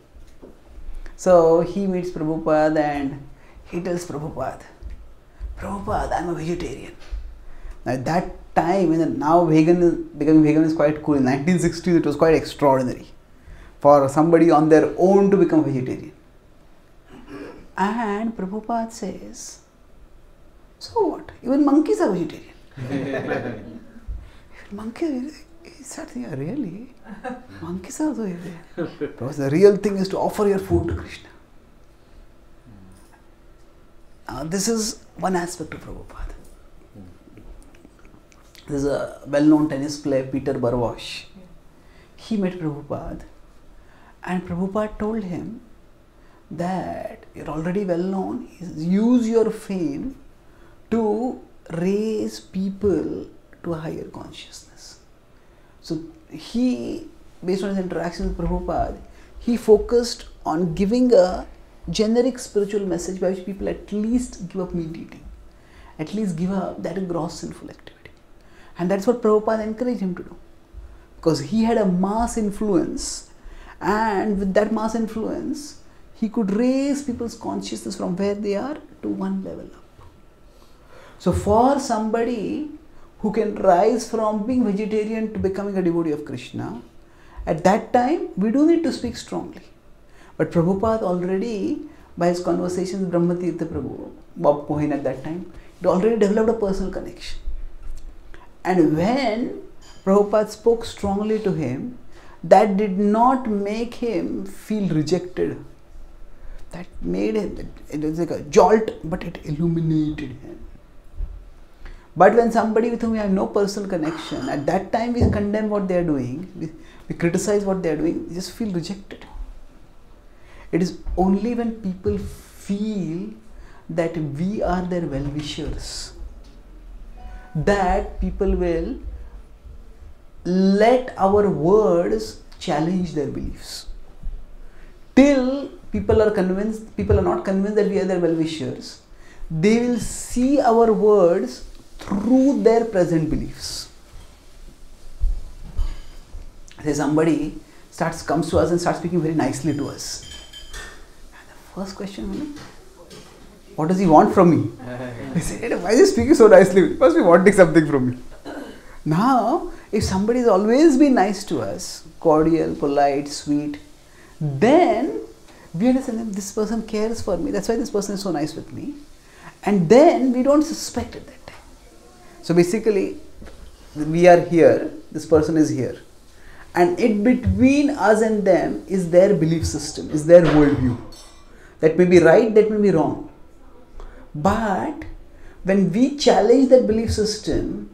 So, he meets Prabhupada and he tells Prabhupada, Prabhupada, I am a vegetarian. Now, at that time, when now vegan is, becoming vegan is quite cool. In 1960s, it was quite extraordinary for somebody on their own to become vegetarian. And Prabhupada says, so what? Even monkeys are vegetarian. Monkeys, he starts thinking, really? [LAUGHS] Monkeys are vegetarian. Because the real thing is to offer your food to Krishna. Uh, this is one aspect of Prabhupada. There's a well-known tennis player, Peter Burwash. He met Prabhupada and Prabhupada told him that you're already well known, use your fame to raise people to a higher consciousness. So he, based on his interaction with Prabhupada, he focused on giving a generic spiritual message by which people at least give up meat eating, at least give up that gross sinful activity. And that's what Prabhupada encouraged him to do. Because he had a mass influence, and with that mass influence, he could raise people's consciousness from where they are to one level up. So, for somebody who can rise from being vegetarian to becoming a devotee of Krishna, at that time we do need to speak strongly. But Prabhupada already, by his conversations with Brahmatirtha Prabhu, Bob Cohen at that time, he already developed a personal connection. And when Prabhupada spoke strongly to him, that did not make him feel rejected. That made him, it was like a jolt, but it illuminated him. But when somebody with whom we have no personal connection, at that time we condemn what they are doing, we, we criticize what they are doing, we just feel rejected. It is only when people feel that we are their well wishers that people will let our words challenge their beliefs. Till people are convinced, people are not convinced that we are their well wishers, they will see our words through their present beliefs. Say somebody starts comes to us and starts speaking very nicely to us. And the first question what does he want from me? [LAUGHS] I said, why is he speaking so nicely? He must be wanting something from me. Now, if somebody has always been nice to us, cordial, polite, sweet, then we understand that this person cares for me. That's why this person is so nice with me. And then we don't suspect at that. So basically, we are here, this person is here. And in between us and them is their belief system, is their worldview. That may be right, that may be wrong. But when we challenge that belief system,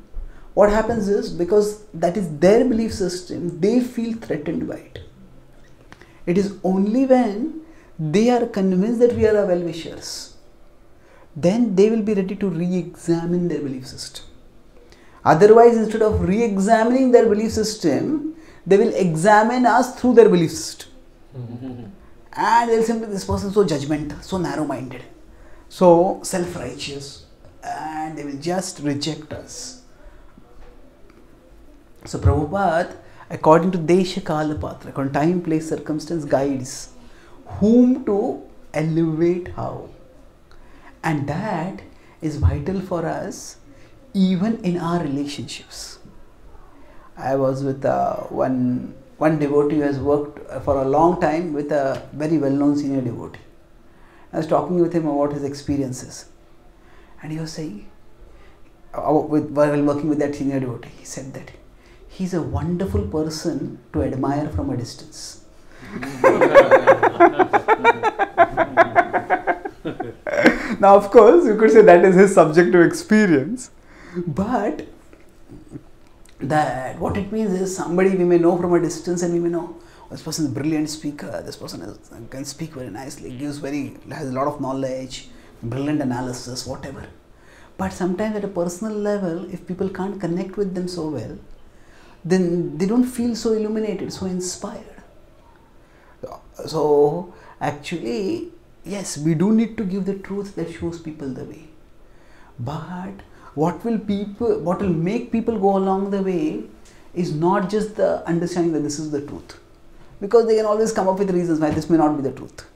what happens is because that is their belief system, they feel threatened by it. It is only when they are convinced that we are well wishers, then they will be ready to re examine their belief system. Otherwise, instead of re examining their belief system, they will examine us through their belief system. [LAUGHS] and they'll simply, this person is so judgmental, so narrow minded so self righteous and they will just reject us. So Prabhupada, according to Desha Kala Patra, according to time, place, circumstance, guides whom to elevate how. And that is vital for us even in our relationships. I was with uh, one one devotee who has worked for a long time with a very well-known senior devotee. I was talking with him about his experiences, and he was saying, uh, with, while working with that senior devotee, he said that he's a wonderful person to admire from a distance. [LAUGHS] [LAUGHS] now, of course, you could say that is his subjective experience, but that what it means is somebody we may know from a distance and we may know oh, this person is a brilliant speaker. This person is, can speak very nicely gives very has a lot of knowledge brilliant analysis whatever. But sometimes at a personal level if people can't connect with them so well then they don't feel so illuminated so inspired. So actually yes we do need to give the truth that shows people the way. But what will people what will make people go along the way is not just the understanding that this is the truth. Because they can always come up with reasons why this may not be the truth.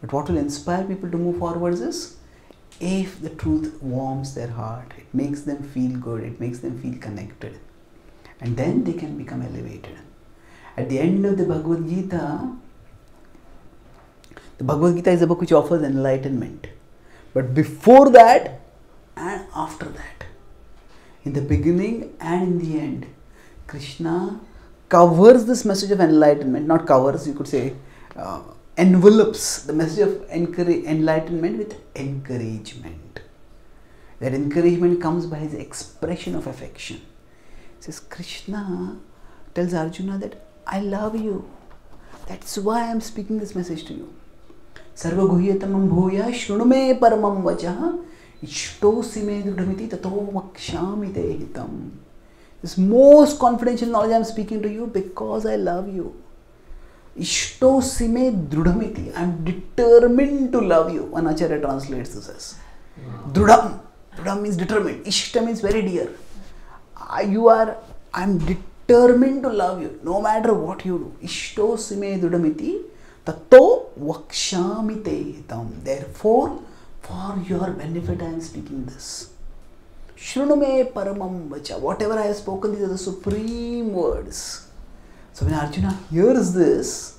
But what will inspire people to move forwards is if the truth warms their heart it makes them feel good it makes them feel connected and then they can become elevated. At the end of the bhagavad gita the bhagavad gita is a book which offers enlightenment. But before that and after that. In the beginning and in the end, Krishna covers this message of enlightenment, not covers, you could say, uh, envelopes the message of enlightenment with encouragement. That encouragement comes by his expression of affection. He says, Krishna tells Arjuna that I love you. That's why I'm speaking this message to you. Sarvaguhyatamam bhuya shrunume paramam vachah इष्टोसि मे दृढ़मिति ततो वक्षामि ते हितम् इस most confidential knowledge I am speaking to you because I love you इष्टोसि मे दृढ़मिति I am determined to love you one acharya translates this as दृढ़म दृढ़म means determined इष्ट means very dear you are I am determined to love you no matter what you do इष्टोसि मे दृढ़मिति तत्व वक्षा ते हितम देर for your benefit, I am speaking this. Shrunume paramam vacha. Whatever I have spoken, these are the supreme words. So when Arjuna hears this,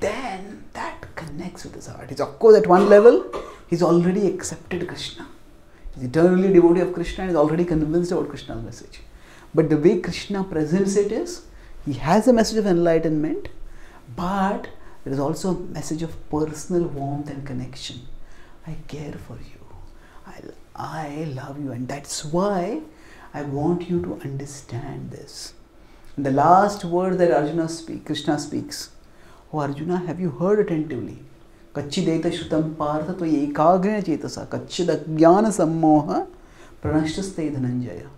then that connects with his heart. He's of course at one level, he's already accepted Krishna. He's eternally devotee of Krishna and is already convinced about Krishna's message. But the way Krishna presents it is, he has a message of enlightenment, but there is also a message of personal warmth and connection. I care for you. I, I love you. And that's why I want you to understand this. The last word that Arjuna speak, Krishna speaks. Oh Arjuna, have you heard attentively? Kachideta shrutam partha to ekagrina chetasa kachidajnana sammoha pranashtaste dhananjaya.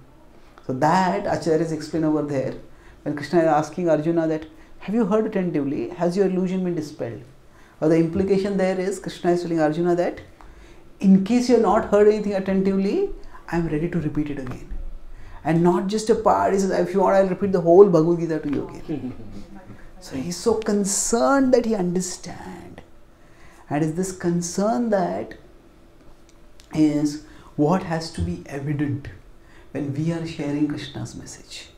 So that Acharya is explained over there. When Krishna is asking Arjuna that, have you heard attentively? Has your illusion been dispelled? Or the implication there is Krishna is telling Arjuna that in case you have not heard anything attentively, I am ready to repeat it again. And not just a part, he says, if you want, I'll repeat the whole Bhagavad Gita to you again. [LAUGHS] so he's so concerned that he understand. And it's this concern that is what has to be evident when we are sharing Krishna's message.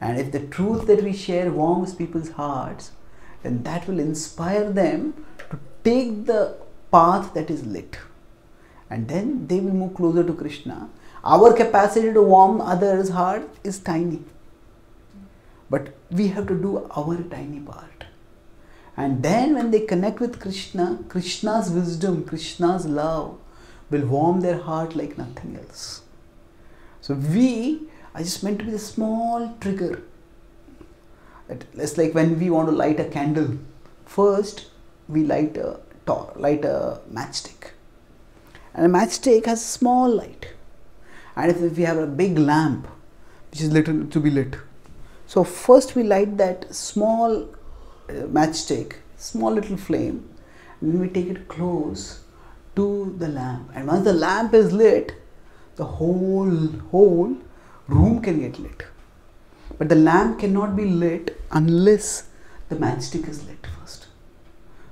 And if the truth that we share warms people's hearts, then that will inspire them to take the path that is lit and then they will move closer to Krishna. Our capacity to warm others' heart is tiny. But we have to do our tiny part. And then when they connect with Krishna, Krishna's wisdom, Krishna's love will warm their heart like nothing else. So we are just meant to be a small trigger. It's like when we want to light a candle. First, we light a light a matchstick and a matchstick has a small light. And if, we have a big lamp which is lit to be lit. So first we light that small uh, matchstick small little flame. And we take it close to the lamp. And once the lamp is lit the whole whole room can get lit. But the lamp cannot be lit unless the matchstick is lit first.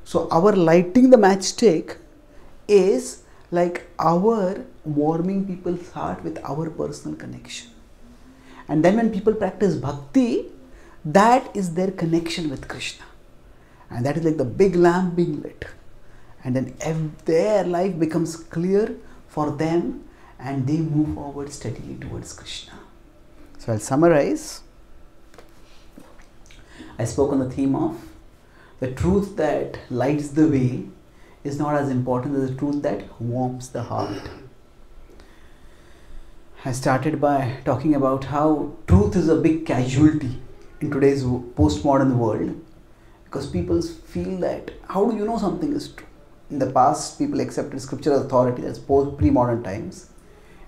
So, our lighting the matchstick is like our warming people's heart with our personal connection. And then when people practice bhakti, that is their connection with Krishna. And that is like the big lamp being lit. And then their life becomes clear for them and they move forward steadily towards Krishna. So I'll summarize. I spoke on the theme of the truth that lights the way is not as important as the truth that warms the heart. I started by talking about how truth is a big casualty in today's postmodern world because people feel that how do you know something is true? In the past, people accepted scripture as authority, that's post pre modern times.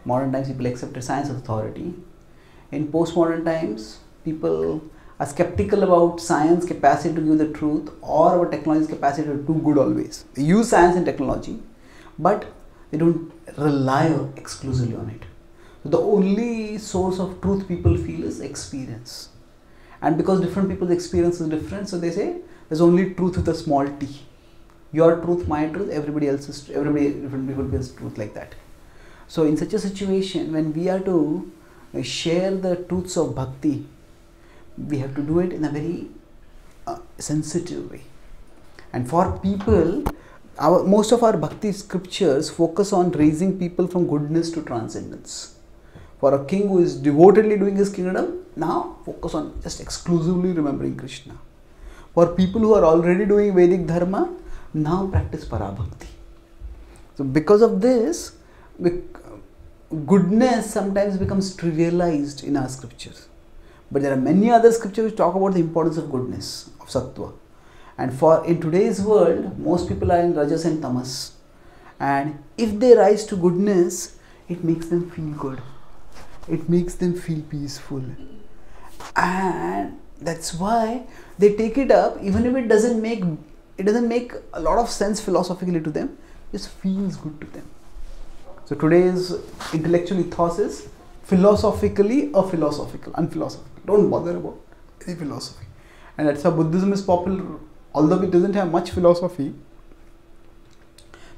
Modern times, people accepted science authority. In postmodern times, people are skeptical about science capacity to give the truth or our technology's capacity to do good always. They use science and technology, but they don't rely exclusively on it. So the only source of truth people feel is experience. And because different people's experience is different, so they say there's only truth with a small t. Your truth, my truth, everybody else's, everybody, different people feels truth like that. So in such a situation, when we are to share the truths of bhakti, we have to do it in a very uh, sensitive way. And for people, our most of our bhakti scriptures focus on raising people from goodness to transcendence for a king who is devotedly doing his kingdom, now focus on just exclusively remembering Krishna. For people who are already doing Vedic Dharma, now practice Parabhakti. So, because of this, goodness sometimes becomes trivialized in our scriptures. But there are many other scriptures which talk about the importance of goodness, of Sattva. And for in today's world, most people are in Rajas and Tamas. And if they rise to goodness, it makes them feel good it makes them feel peaceful and that's why they take it up even if it doesn't make it doesn't make a lot of sense philosophically to them it just feels good to them so today's intellectual ethos is philosophically a philosophical? Unphilosophical. Don't bother about any philosophy. And that's how buddhism is popular. Although it doesn't have much philosophy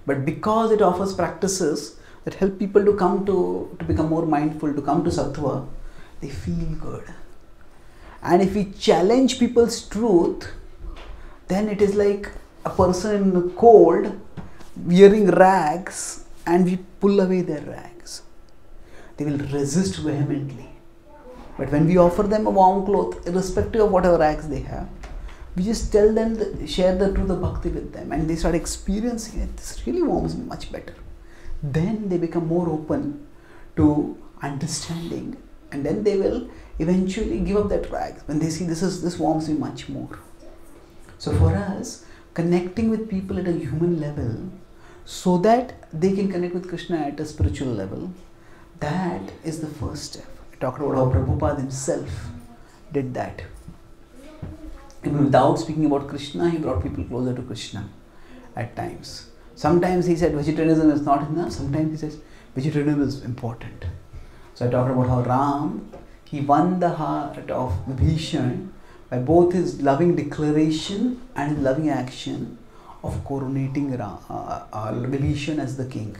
but because it offers practices that help people to come to, to become more mindful, to come to sattva, they feel good. And if we challenge people's truth, then it is like a person in the cold wearing rags and we pull away their rags. They will resist vehemently. But when we offer them a warm cloth, irrespective of whatever rags they have, we just tell them, the, share the truth of bhakti with them, and they start experiencing it. This really warms me much better then they become more open to understanding and then they will eventually give up that rag when they see this is this warms me much more so for us connecting with people at a human level so that they can connect with krishna at a spiritual level that is the first step i talked about how prabhupada himself did that even without speaking about krishna he brought people closer to krishna at times Sometimes he said vegetarianism is not enough, sometimes he says vegetarianism is important. So I talked about how Ram, he won the heart of Vibhishan by both his loving declaration and his loving action of coronating Ram, uh, uh, Vibhishan as the king.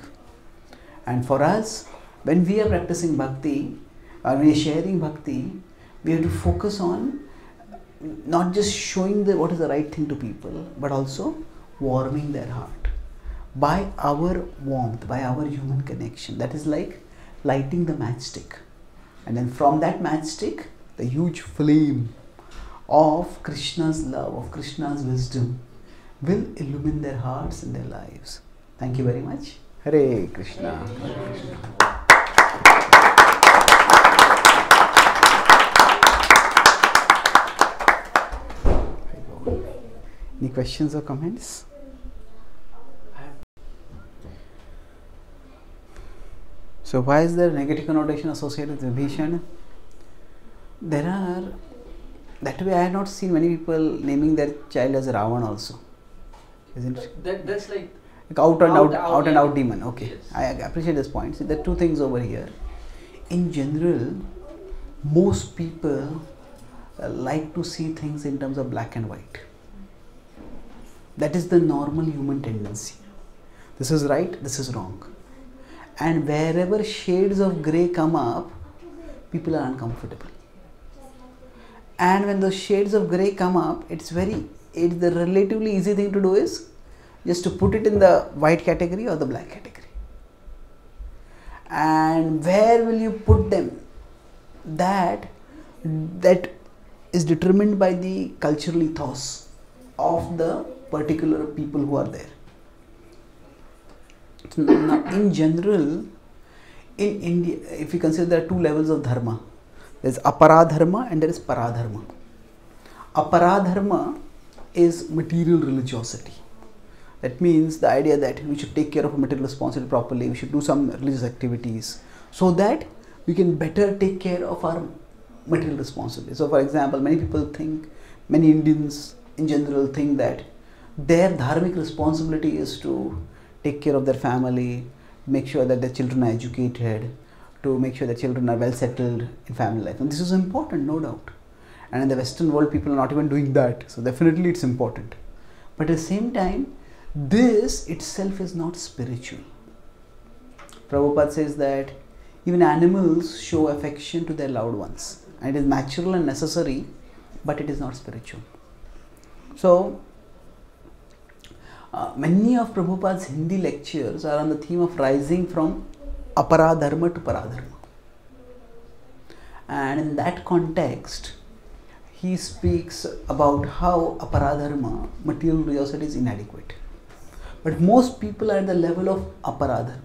And for us, when we are practicing bhakti, or we are sharing bhakti, we have to focus on not just showing the, what is the right thing to people, but also warming their heart by our warmth, by our human connection. That is like lighting the matchstick. And then from that matchstick, the huge flame of Krishna's love, of Krishna's wisdom will illumine their hearts and their lives. Thank you very much. Hare Krishna. Hare Krishna. Any questions or comments? So why is there negative connotation associated with Vibhishan? There are that way I have not seen many people naming their child as Ravan also. Isn't it? That, that's like, like out and out, out, out, out and out demon. Okay. Yes. I appreciate this point. See there are two things over here. In general, most people uh, like to see things in terms of black and white. That is the normal human tendency. This is right, this is wrong. And wherever shades of grey come up, people are uncomfortable. And when those shades of grey come up, it's very, it's the relatively easy thing to do is just to put it in the white category or the black category. And where will you put them? That that is determined by the cultural ethos of the particular people who are there. Now, in general, in India, if you consider there are two levels of dharma, there is aparadharma and there is paradharma. Aparadharma is material religiosity. That means the idea that we should take care of material responsibility properly, we should do some religious activities so that we can better take care of our material responsibility. So, for example, many people think, many Indians in general think that their dharmic responsibility is to take care of their family, make sure that their children are educated, to make sure that children are well settled in family life. And this is important, no doubt. And in the Western world, people are not even doing that. So, definitely it's important. But at the same time, this itself is not spiritual. Prabhupada says that even animals show affection to their loved ones and it is natural and necessary, but it is not spiritual. So, uh, many of Prabhupada's Hindi lectures are on the theme of rising from aparadharma to paradharma. And in that context, he speaks about how aparadharma, material religiosity, is inadequate. But most people are at the level of aparadharma.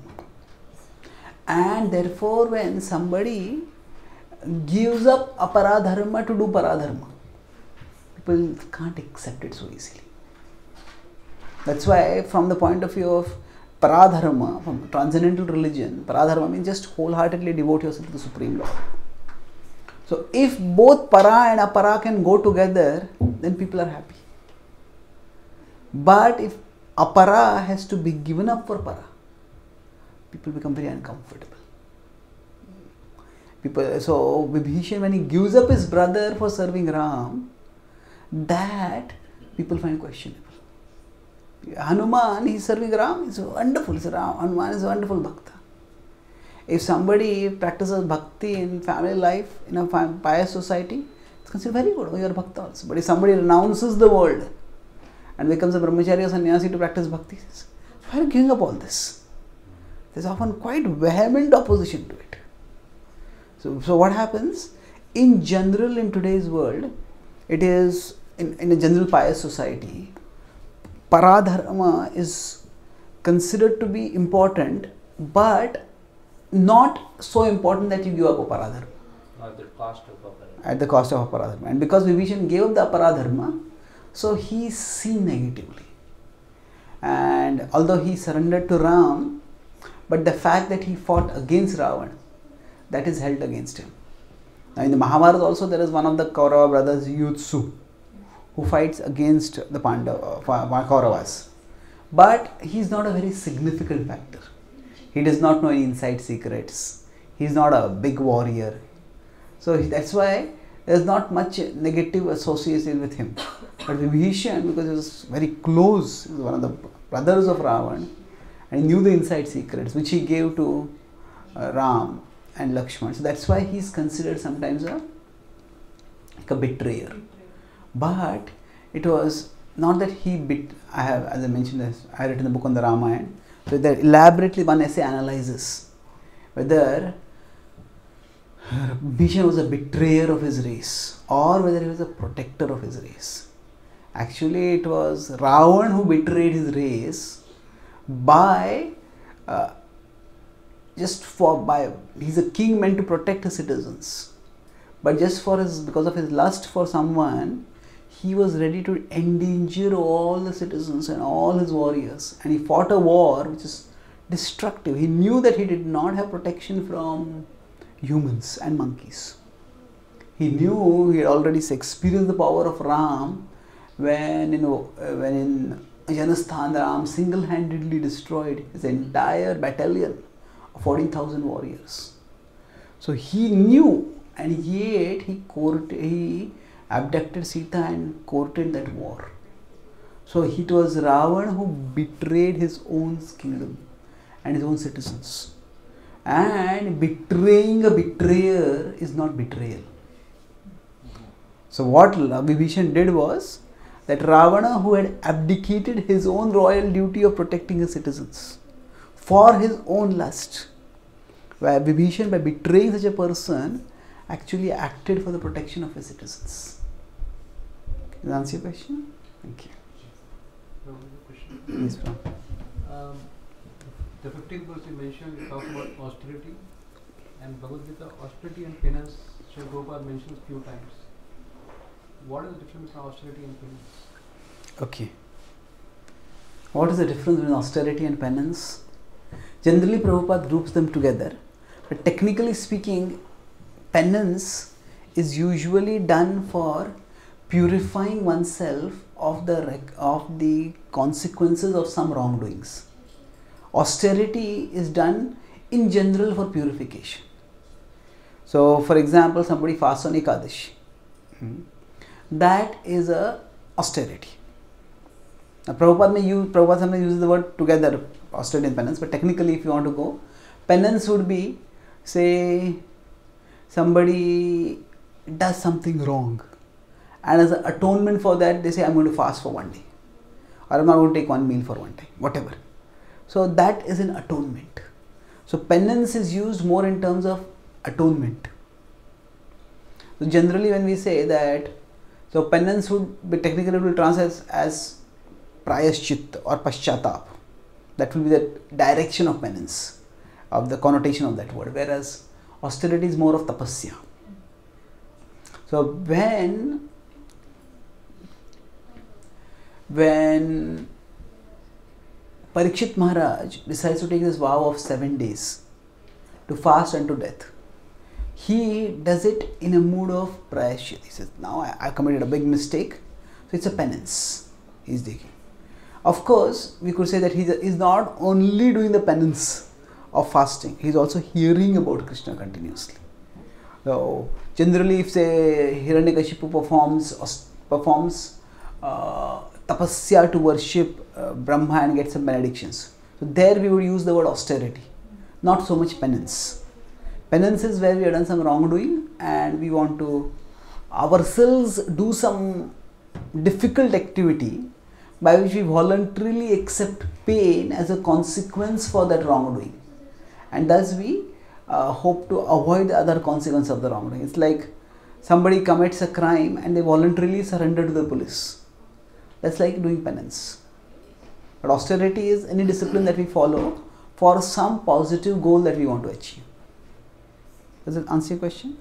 And therefore, when somebody gives up aparadharma to do paradharma. People can't accept it so easily. That's why, from the point of view of paradharma, from transcendental religion, paradharma means just wholeheartedly devote yourself to the Supreme Lord. So, if both para and apara can go together, then people are happy. But if apara has to be given up for para, people become very uncomfortable people so Vibhishan when he gives up his brother for serving Ram that people find questionable Hanuman he's serving Ram. Is wonderful Ram, Hanuman is wonderful bhakta. If somebody practices bhakti in family life in a pious society it's considered very good. Oh you are bhakta also. But if somebody renounces the world and becomes a brahmachari or sannyasi to practice bhakti why are you giving up all this? There's often quite vehement opposition to it. So, so what happens? In general, in today's world, it is in, in a general pious society, paradharma is considered to be important, but not so important that you give up paradharma. At the cost of aparadharma. At the cost of paradharma. And because Vibhishan gave up the paradharma, so he is seen negatively. And although he surrendered to Ram, but the fact that he fought against Ravan that is held against him. Now in the Mahabharata also there is one of the Kaurava brothers Yuyutsu who fights against the Pandava, uh, Kauravas. But he is not a very significant factor. He does not know any inside secrets. He is not a big warrior. So that's why there is not much negative association with him. But Vibhishan, because he was very close, he was one of the brothers of Ravan, and he knew the inside secrets which he gave to uh, Ram and Lakshman. So that's why he is considered sometimes a, like a betrayer. But it was not that he bit. I have, as I mentioned, this, I written a book on the Ramayana. So that elaborately one essay analyzes whether Bhishan was a betrayer of his race or whether he was a protector of his race. Actually, it was Ravan who betrayed his race by uh, just for by he's a king meant to protect his citizens but just for his because of his lust for someone he was ready to endanger all the citizens and all his warriors. And he fought a war which is destructive. He knew that he did not have protection from humans and monkeys. He knew he had already experienced the power of ram when you know when in Janasthan Ram single-handedly destroyed his entire battalion of 14,000 warriors. So he knew and yet he, court, he abducted Sita and courted that war. So it was Ravan who betrayed his own kingdom and his own citizens. And betraying a betrayer is not betrayal. So what Vibhishan did was that Ravana, who had abdicated his own royal duty of protecting his citizens for his own lust, where Vibhishan, by betraying such a person, actually acted for the protection of his citizens. Does that answer your question? Thank you. Now, the question. Yes, ma'am. Um, the 15th verse you mentioned, you talk about austerity, and Bhagavad Gita, austerity and penance, Sri Gopal mentions few times. What is the difference between austerity and penance? Okay. What is the difference between austerity and penance? Generally, Prabhupada groups them together, but technically speaking, penance is usually done for purifying oneself of the of the consequences of some wrongdoings. Austerity is done in general for purification. So, for example, somebody fasts on Ekadashi. Hmm. That is a austerity. Now, Prabhupada may use Prabhupada sometimes uses the word together, austerity and penance, but technically, if you want to go, penance would be, say, somebody does something wrong, and as an atonement for that, they say, I'm going to fast for one day, or I'm not going to take one meal for one day, whatever. So, that is an atonement. So, penance is used more in terms of atonement. So, generally, when we say that, so penance would be technically will translate as, as prayaschit or paschatap. That will be the direction of penance, of the connotation of that word. Whereas austerity is more of tapasya. So when when Parikshit Maharaj decides to take this vow of seven days to fast unto death, he does it in a mood of prayashit. He says, Now I, I committed a big mistake, so it's a penance he's taking. Of course, we could say that he is not only doing the penance of fasting, he's also hearing about Krishna continuously. So, generally, if say Hiranyakashipu performs performs uh, tapasya to worship uh, Brahma and get some benedictions, so there we would use the word austerity, not so much penance. Penance is where we have done some wrongdoing and we want to ourselves do some difficult activity by which we voluntarily accept pain as a consequence for that wrongdoing. And thus we uh, hope to avoid the other consequence of the wrongdoing. It's like somebody commits a crime and they voluntarily surrender to the police that's like doing penance. But austerity is any discipline that we follow for some positive goal that we want to achieve. Does it answer your question?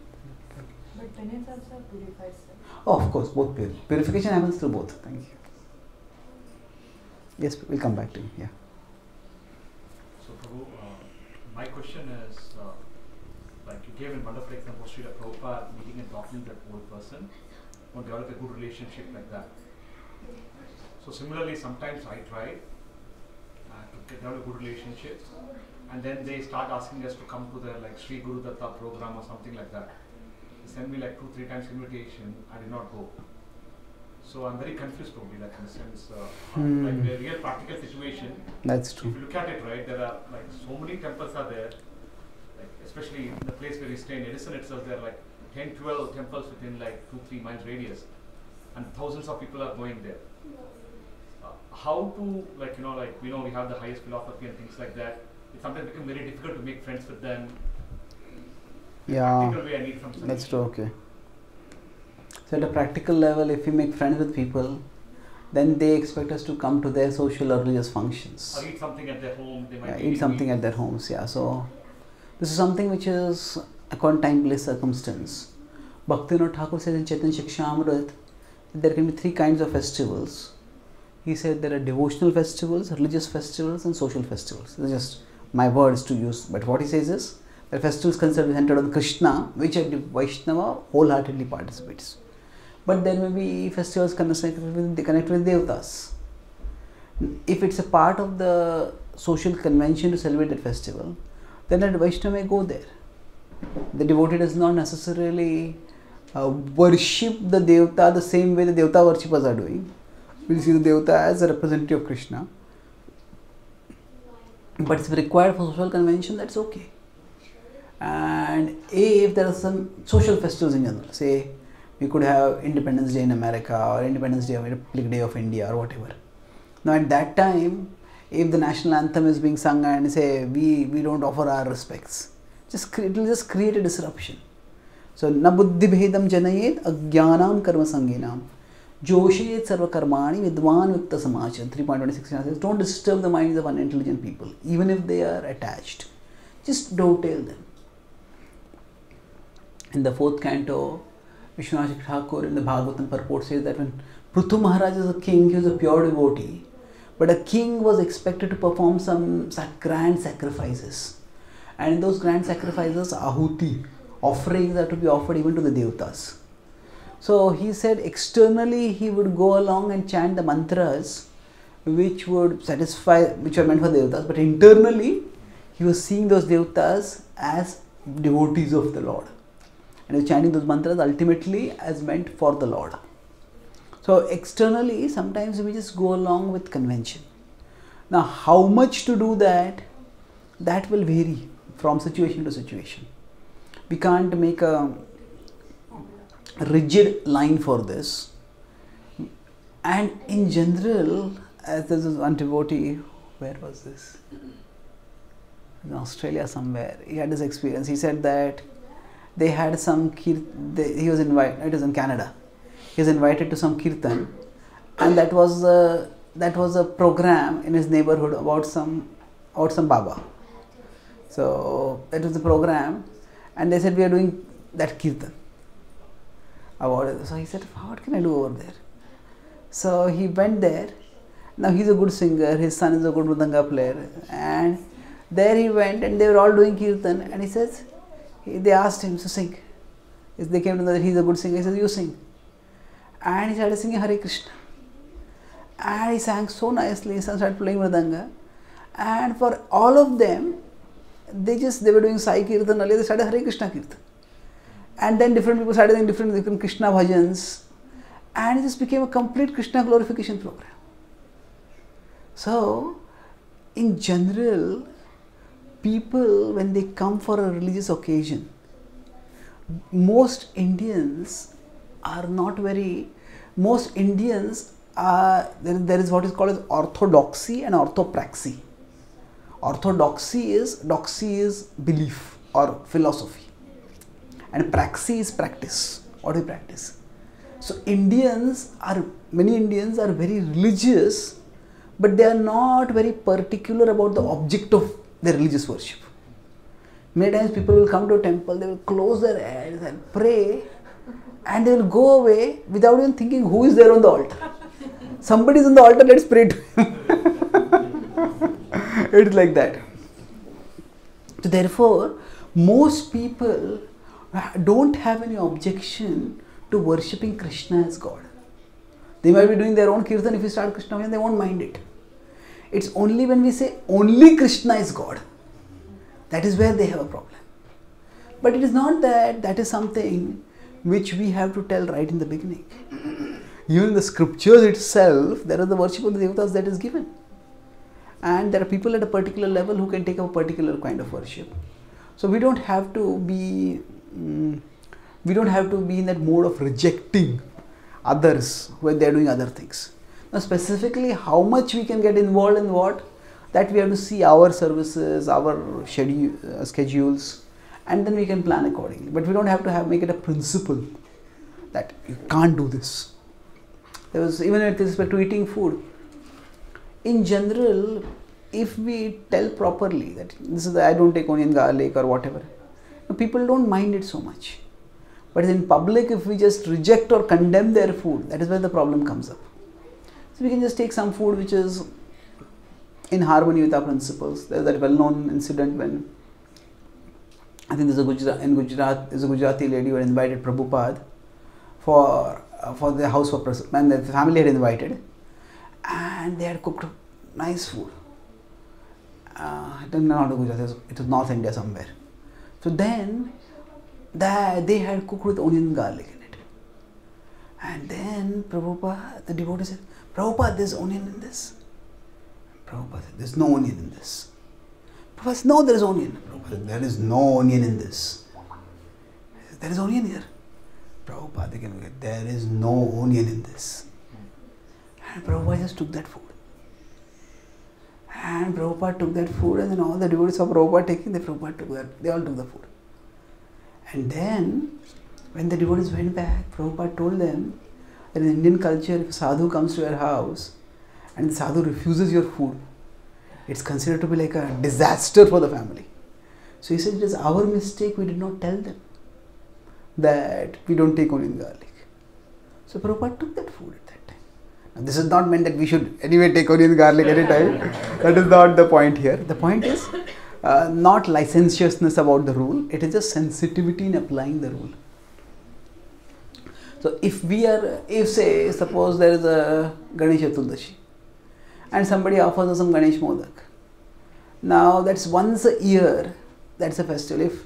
But penance also purifies them. oh of course both pur- purification happens through both. Thank you. Yes we'll come back to you yeah. So, Prabhu, uh, my question is, uh, like you gave a wonderful example of Srila Prabhupada meeting and talking to that old person, want to develop a good relationship like that. So, similarly, sometimes I try uh, to get develop a good relationship, and then they start asking us to come to their like Sri Guru Datta program or something like that. They send me like two, three times invitation. I did not go. So I'm very confused, probably, like in the sense, uh, Hmm. like a real practical situation, that's true. if you look at it, right, there are like so many temples are there, like especially in the place where we stay in Edison itself, there are like 10, 12 temples within like 2, 3 miles radius, and thousands of people are going there. How to, like, you know, like we know we have the highest philosophy and things like that, it sometimes becomes very difficult to make friends with them. yeah Practical way I need from That's true, okay. So, at a practical level, if we make friends with people, then they expect us to come to their social or religious functions. Or eat something at their home, they might Yeah, eat something at their homes, yeah. So, this is something which is according time, place, circumstance. Bhaktivinoda Thakur says in Chaitanya Shikshamrit that there can be three kinds of festivals. He said there are devotional festivals, religious festivals, and social festivals. Are just my words to use. But what he says is that festivals considered centered on Krishna, which a Vaishnava wholeheartedly participates. But there may be festivals connected with, they connect with Devatas. If it's a part of the social convention to celebrate that festival, then that Vaishnava may go there. The devotee does not necessarily uh, worship the Devta the same way the Devta worshippers are doing. We'll see the Devta as a representative of Krishna. But if required for social convention, that's okay. And if there are some social festivals in general, say we could have Independence Day in America or Independence Day or Republic Day of India or whatever. Now at that time, if the national anthem is being sung and say we, we don't offer our respects, just it will just create a disruption. So na buddhi bhedam janayet ajnanam karma sanginam joshayet sarva karmani vidwan yukta samachan 3.26 says don't disturb the minds of unintelligent people even if they are attached just don't tell them in the fourth canto Vishwanath Thakur in the Bhagavatam purport says that when Prithu Maharaj is a king, he was a pure devotee, but a king was expected to perform some grand sacrifices. And those grand sacrifices, ahuti, offerings are to be offered even to the devtas. So he said externally he would go along and chant the mantras which would satisfy, which are meant for devtas, but internally he was seeing those devtas as devotees of the Lord and he was chanting those mantras ultimately as meant for the Lord. So externally, sometimes we just go along with convention. Now, how much to do that? That will vary from situation to situation. We can't make a rigid line for this. And in general, uh, as this is one devotee, where was this? In Australia somewhere. He had this experience. He said that they had some they, he was invited it was in canada he was invited to some kirtan and that was a that was a program in his neighborhood about some about some baba so that was the program and they said we are doing that kirtan about it so he said what can i do over there so he went there now he's a good singer his son is a good mridanga player and there he went and they were all doing kirtan and he says they asked him to sing. They came to know that he's a good singer. He says, You sing. And he started singing Hare Krishna. And he sang so nicely. His son started playing Mridanga. And for all of them, they just they were doing Sai Kirtan earlier, they started Hare Krishna Kirtan. And then different people started doing different, different Krishna bhajans. And it just became a complete Krishna glorification program. So, in general, people when they come for a religious occasion most indians are not very most indians are there, there is what is called as orthodoxy and orthopraxy orthodoxy is doxy is belief or philosophy and praxy is practice what we practice so indians are many indians are very religious but they are not very particular about the object of their religious worship. Many times people will come to a temple, they will close their eyes and pray, and they will go away without even thinking who is there on the altar. Somebody is on the altar, let's pray to him. [LAUGHS] it's like that. So, therefore, most people Uh, don't have any objection to worshipping Krishna as God. They might be doing their own kirtan if you start Krishna, they won't mind it. It's only when we say only Krishna is God that is where they have a problem. But it is not that that is something which we have to tell right in the beginning. [CLEARS THROAT] Even in the scriptures itself, there are the worship of the devatas that is given. And there are people at a particular level who can take up a particular kind of worship. So we don't have to be we don't have to be in that mode of rejecting others when they are doing other things. Now, specifically, how much we can get involved in what, that we have to see our services, our schedule, uh, schedules, and then we can plan accordingly. But we don't have to have make it a principle that you can't do this. There was even with respect to eating food. In general, if we tell properly that this is the, I don't take onion garlic or whatever, people don't mind it so much. But in public, if we just reject or condemn their food, that is where the problem comes up. So we can just take some food which is in harmony with our principles. There's that well-known incident when I think there's a Gujarat in Gujarat there's a Gujarati lady who invited Prabhupada for uh, for the house for and the family had invited, and they had cooked nice food. Uh, I don't know Gujarat. It was North India somewhere. So then, that they had cooked with onion and garlic in it. And then Prabhupada, the devotee said, Prabhupada, there's onion in this. Prabhupada said, there's no onion in this. Prabhupada said, no, there is onion. Prabhupada said, there is no onion in this. Said, There is onion here. Prabhupada there is no onion in this. And Prabhupada just took that food. And Prabhupada took that food, and then all the devotees of Prabhupada taking the Prabhupada took that, they all took the food. And then, when the devotees went back, Prabhupada told them that in Indian culture, if sadhu comes to your house and the sadhu refuses your food, it's considered to be like a disaster for the family. So he said, It is our mistake, we did not tell them that we don't take onion garlic. So Prabhupada took that food at that time. Now, this is not meant that we should anyway take onion garlic any time. that is not the point here. The point is uh, not licentiousness about the rule, it is just sensitivity in applying the rule. So if we are, if say, suppose there is a Ganesh Chaturdashi and somebody offers us some Ganesh Modak. Now that's once a year, that's a festival. If,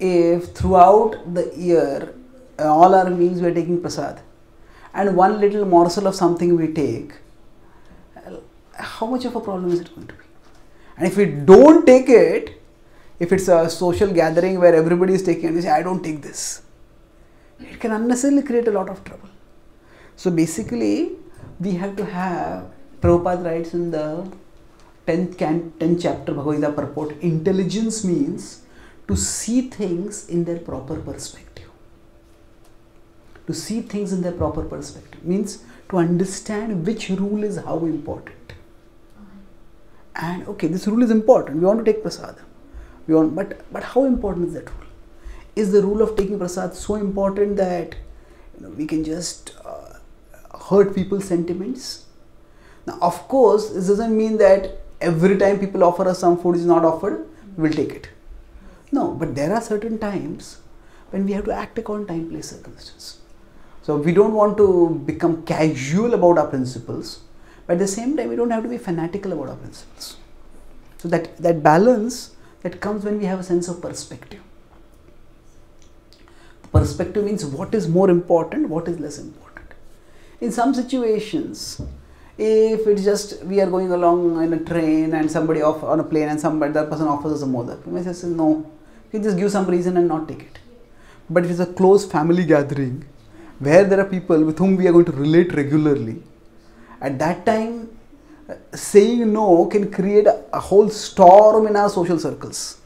if throughout the year uh, all our meals we are taking prasad and one little morsel of something we take, how much of a problem is it going to be? And if we don't take it, if it's a social gathering where everybody is taking it, they say, I don't take this. It can unnecessarily create a lot of trouble. So basically, we have to have, Prabhupada writes in the 10th, can, 10th chapter Bhagavad Gita purport, intelligence means to see things in their proper perspective. To see things in their proper perspective means to understand which rule is how important. And okay, this rule is important. We want to take prasadam. We want, but but how important is that rule? Is the rule of taking prasad so important that you know, we can just uh, hurt people's sentiments? Now, of course, this doesn't mean that every time people offer us some food is not offered, we'll take it. No, but there are certain times when we have to act according time, place, circumstance. So we don't want to become casual about our principles, but at the same time we don't have to be fanatical about our principles. So that that balance that comes when we have a sense of perspective. Perspective means what is more important, what is less important. In some situations, if it's just we are going along in a train and somebody off on a plane and somebody that person offers us a modak, we may say no, you just give some reason and not take it. But if it's a close family gathering where there are people with whom we are going to relate regularly, at that time saying no can create a, whole storm in our social circles.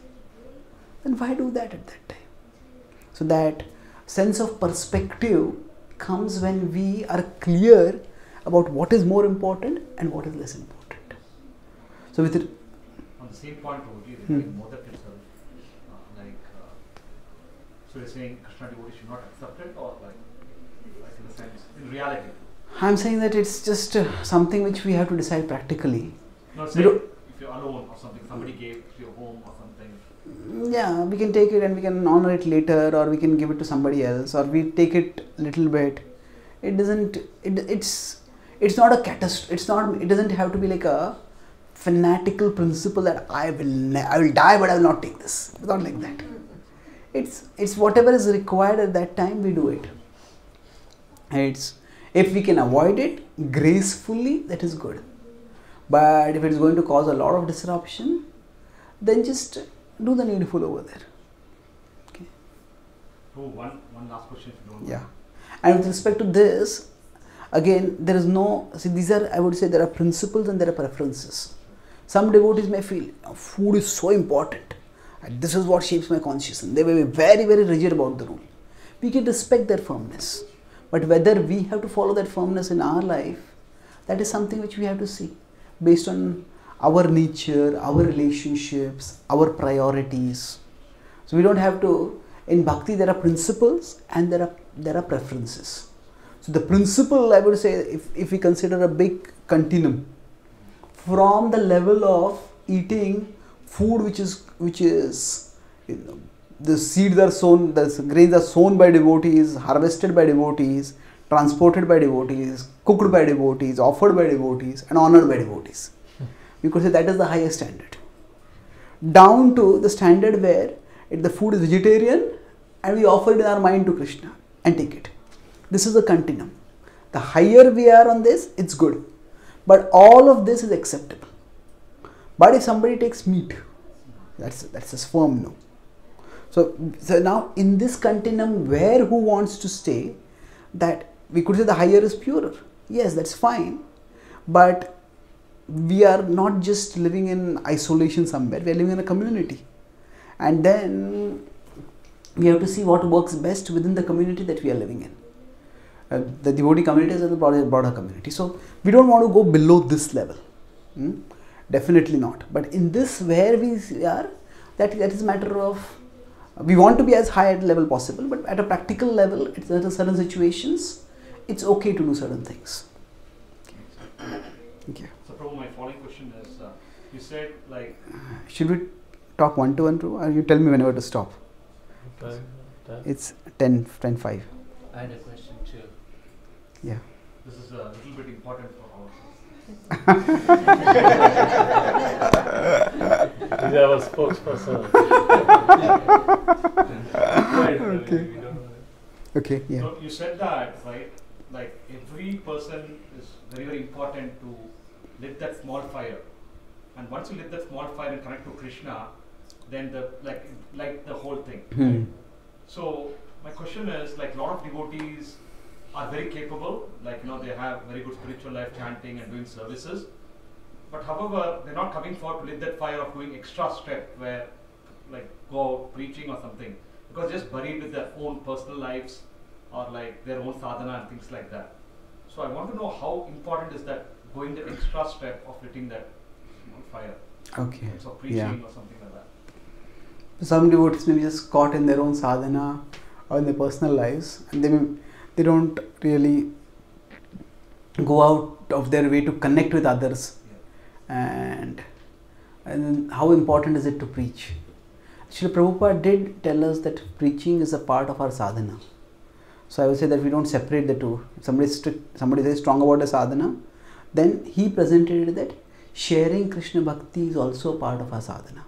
Then why do that at that time? So that sense of perspective comes when we are clear about what is more important and what is less important. So with it, On the same point, Prabhuji, Hmm. Modak itself, uh, like, uh, so you're saying Krishna devotee should not accept it, or like, in the sense, in reality? I'm saying that it's just uh, something which we have to decide practically. Not if you're alone or something, somebody gave to your home or something. Yeah, we can take it and we can honor it later, or we can give it to somebody else, or we take it little bit. It doesn't. It, it's it's not a catastrophe. It's not. It doesn't have to be like a fanatical principle that I will ne- I will die, but I will not take this. It's not like that. It's it's whatever is required at that time we do it. It's if we can avoid it gracefully, that is good. But if it's going to cause a lot of disruption, then just do the needful over there. Oh, one, one last question if you don't. Yeah. And with respect to this, again, there is no, see, these are, I would say, there are principles and there are preferences. Some devotees may feel "Oh, food is so important, and this is what shapes my consciousness. They may be very, very rigid about the rule. We can respect their firmness, but whether we have to follow that firmness in our life, that is something which we have to see based on our nature, our relationships, our priorities. So we don't have to. In bhakti, there are principles and there are there are preferences. So the principle, I would say, if, if we consider a big continuum, from the level of eating food which is which is you know, the seeds are sown, the grains are sown by devotees, harvested by devotees, transported by devotees, cooked by devotees, offered by devotees, and honored by devotees. Hmm. You could say that is the highest standard. Down to the standard where it, the food is vegetarian and we offer it in our mind to Krishna and take it. This is the continuum. The higher we are on this, it's good. But all of this is acceptable. But if somebody takes meat, that's that's a firm no. So, so now in this continuum, where who wants to stay, that we could say the higher is purer. Yes, that's fine. But we are not just living in isolation somewhere, we are living in a community. And then we have to see what works best within the community that we are living in. Uh, the devotee communities and the broader, broader community. So we don't want to go below this level. Hmm? Definitely not. But in this where we are, that, that is a matter of we want to be as high at level possible, but at a practical level, at certain situations, it's okay to do certain things. Thank you. So, Prabhu, my following question is: uh, You said like Should we talk one to one, or you tell me whenever to stop? Okay. It's 10, 10 5. I had a question too. Yeah. this is a little bit important for all. He's our spokesperson. Okay. Okay, yeah. So you said that, right? Like every person is very, very important to lit that small fire. And once you lit that small fire and connect to Krishna, then the like like the whole thing. Hmm. So my question is like a lot of devotees are very capable, like you know they have very good spiritual life, chanting and doing services. But however, they're not coming forward to lit that fire of doing extra step where like go preaching or something. Because just buried with their own personal lives or like their own sadhana and things like that. So I want to know how important is that going the extra step of lighting that fire. Okay. So preaching Yeah. or something like that. Some devotees may be just caught in their own sadhana or in their personal lives, and they may, they don't really go out of their way to connect with others. And and how important is it to preach? Srila Prabhupada did tell us that preaching is a part of our sadhana. So I would say that we don't separate the two. Somebody strict, somebody strong about the sadhana, then he presented that sharing Krishna Bhakti is also a part of our sadhana.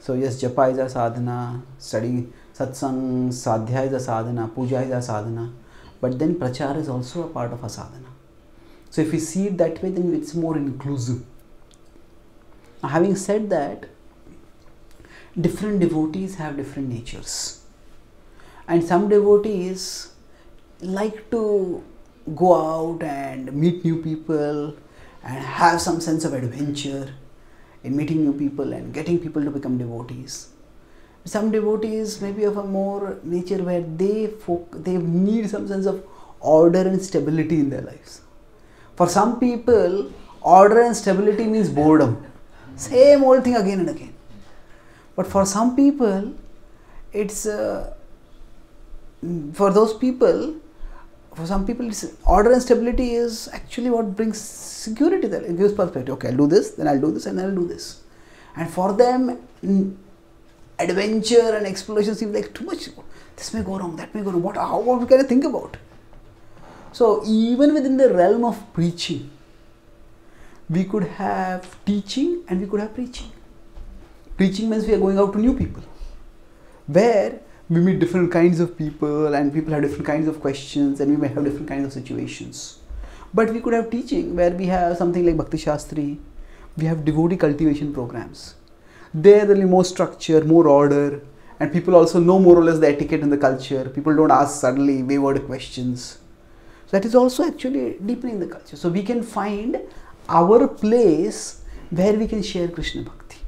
So yes, japa is a sadhana, study satsang, sadhya is a sadhana, puja is a sadhana, but then prachar is also a part of a sadhana. So if we see it that way, then it's more inclusive. Now, having said that, different devotees have different natures, and some devotees like to go out and meet new people and have some sense of adventure in meeting new people and getting people to become devotees. Some devotees may be of a more nature where they folk, they need some sense of order and stability in their lives. For some people, order and stability means boredom. Same old thing again and again. But for some people, it's uh, for those people, for some people, order and stability is actually what brings security there. It gives perspective. Okay, I'll do this, then I'll do this, and then I'll do this. And for them, adventure and exploration seems like too much. This may go wrong, that may go wrong. What, how, what can I think about? So, even within the realm of preaching, we could have teaching and we could have preaching. Preaching means we are going out to new people, where we meet different kinds of people and people have different kinds of questions and we may have different kinds of situations. But we could have teaching where we have something like Bhakti Shastri, we have devotee cultivation programs. There will be more structure, more order, and people also know more or less the etiquette and the culture. People don't ask suddenly wayward questions. So that is also actually deepening the culture. So we can find our place where we can share Krishna Bhakti.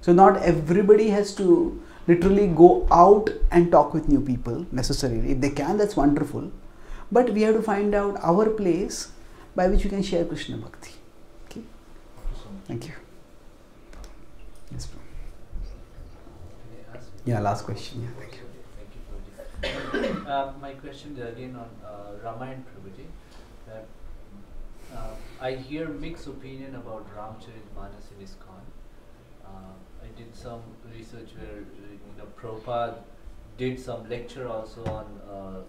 So not everybody has to literally go out and talk with new people necessarily. If they can, that's wonderful. But we have to find out our place by which we can share Krishna Bhakti. Okay. Thank you. Yes, bro. Can I ask? Yeah, last question. Yeah, thank you. Uh, my question is again on uh, Ramayana, Prabhuji. That uh, I hear mixed opinion about Ramcharitmanas in ISKCON. Uh, I did some research where uh, you know Prabhupada did some lecture also on uh,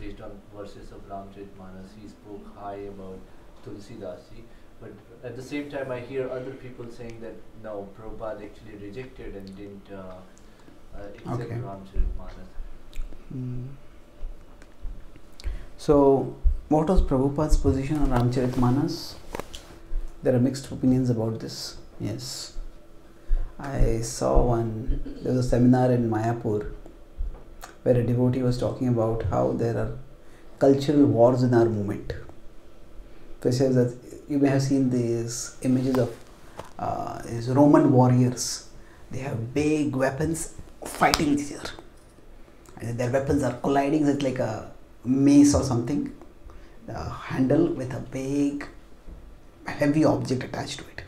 based on verses of Ramcharitmanas. He spoke high about Tulsi Tulsidasi. But at the same time, I hear other people saying that no, Prabhupada actually rejected and didn't uh, uh, Okay. Ramcharitmanas. Mm. So, what was Prabhupada's position on Ramcharitmanas? There are mixed opinions about this. Yes. I saw one, there was a seminar in Mayapur where a devotee was talking about how there are cultural wars in our movement. So he says that you may have seen these images of uh, these Roman warriors. They have big weapons fighting each other. And their weapons are colliding with like a mace or something. The handle with a big heavy object attached to it.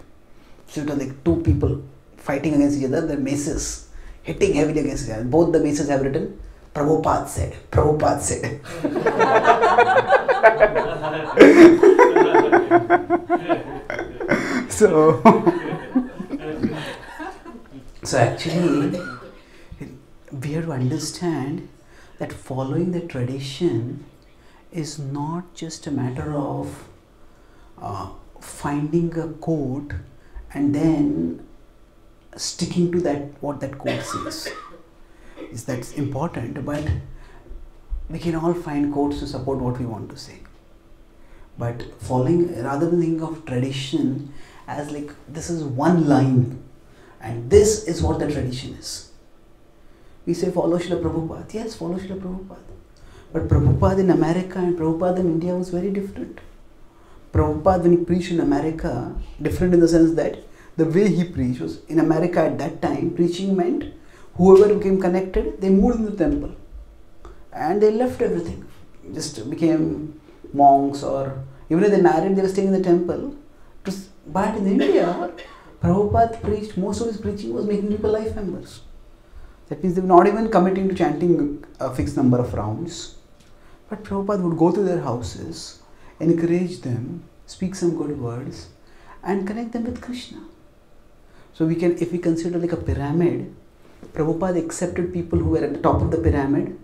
So it was like two people fighting against each other, their maces hitting heavily against each other. Both the maces have written Prabhupada said, Prabhupada said. [LAUGHS] so, [LAUGHS] so actually, we have to understand that following the tradition is not just a matter of uh, finding a quote and then sticking to that what that quote says. Is that's important but we can all find quotes to support what we want to say. But following rather than thinking of tradition as like this is one line and this is what the tradition is we say follow Srila Prabhupada. Yes follow Srila Prabhupada. But Prabhupada in America and Prabhupada in India was very different. Prabhupada when he preached in America different in the sense that the way he preached was in America at that time preaching meant whoever became connected they moved in the temple. And they left everything. Just became monks or even if they married they were staying in the temple. But in India Prabhupada preached most of his preaching was making people life members that means they were not even committing to chanting a fixed number of rounds but Prabhupada would go to their houses encourage them speak some good words and connect them with Krishna so we can if we consider like a pyramid Prabhupada accepted people who were at the top of the pyramid,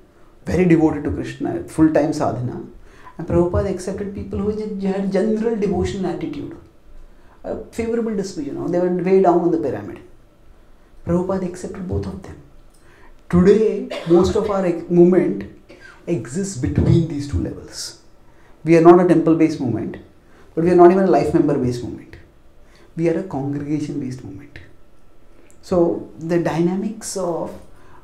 very devoted to Krishna, full time sadhana. And Prabhupada accepted people who had had general devotional attitude, a favorable disposition. you know, They were way down on the pyramid. Prabhupada accepted both of them. Today, most of our movement exists between these two levels. We are not a temple based movement, but we are not even a life member based movement. We are a congregation based movement. So the dynamics of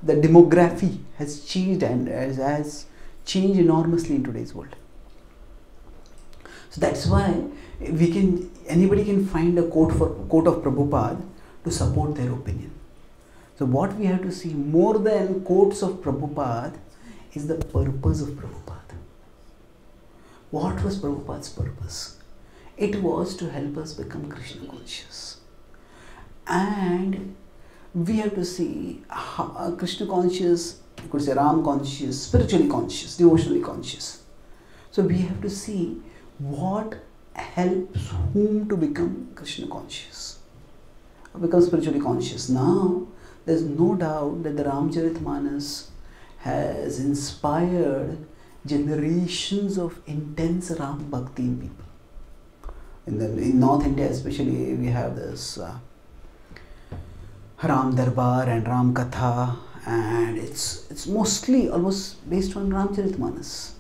the demography has changed and has, has changed enormously in today's world. So that's why we can anybody can find a quote for quote of Prabhupada to support their opinion. So what we have to see more than quotes of Prabhupada is the purpose of Prabhupada. What was Prabhupada's purpose? It was to help us become Krishna conscious. And we have to see how, uh, Krishna conscious, you could say Ram conscious, spiritually conscious, devotionally conscious. So we have to see what helps whom to become Krishna conscious, become spiritually conscious. Now, there's no doubt that the Ramcharitmanas has inspired generations of intense Ram Bhakti people. In, the, in North India, especially, we have this. Uh, Ram Darbar and Ram Katha, and it's it's mostly almost based on Ramcharitmanas.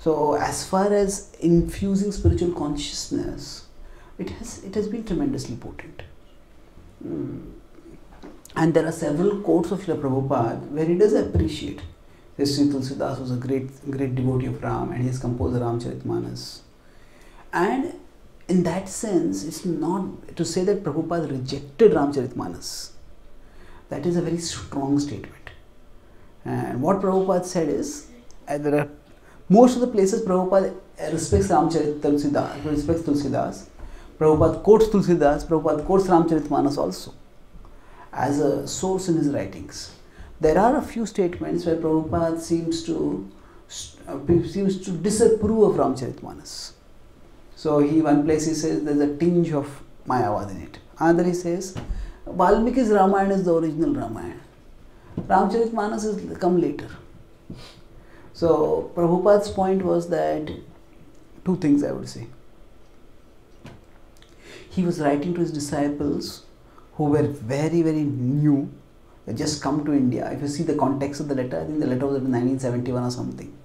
So as far as infusing spiritual consciousness, it has it has been tremendously potent. Mm. And there are several quotes of Srila Prabhupada where he does appreciate. Sri Tulsidas was a great great devotee of Ram and he has composed Ramcharitmanas. And in that sense, it's not to say that Prabhupada rejected Ramcharitmanas that is a very strong statement. And what Prabhupada said is, there are most of the places Prabhupada respects Ramcharit respects Tulsidas. Prabhupada quotes Tulsidas, Prabhupada quotes Ramcharitmanas also as a source in his writings. There are a few statements where Prabhupada seems to uh, seems to disapprove of Ramcharitmanas. So he one place he says there's a tinge of Mayavad in it. Another he says Valmiki's Ramayana is the original Ramayana. Ramcharitmanas has come later. So Prabhupada's point was that two things I would say. He was writing to his disciples who were very, very new, they just come to India. If you see the context of the letter, I think the letter was in 1971 or something.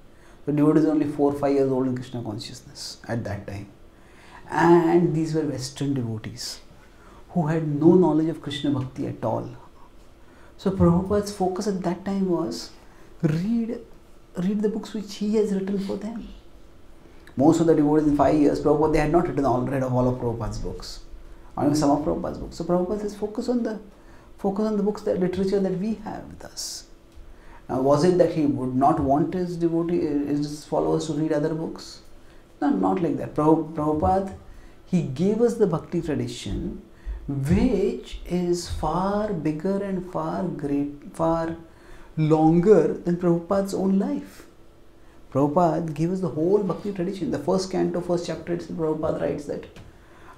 The devotee is only four, five years old in Krishna consciousness at that time. And these were Western devotees who had no knowledge of Krishna Bhakti at all. So Prabhupada's focus at that time was read read the books which he has written for them. Most of the devotees in five years, Prabhupada, they had not written all read of all of Prabhupada's books. Even some of Prabhupada's books. So Prabhupada says focus on the focus on the books, the literature that we have with us. Now, was it that he would not want his devotee, his followers to read other books? No, not like that. Prabhupada, he gave us the bhakti tradition, which is far bigger and far great, far longer than Prabhupada's own life. Prabhupada gave us the whole bhakti tradition. The first canto, first chapter, Prabhupada writes that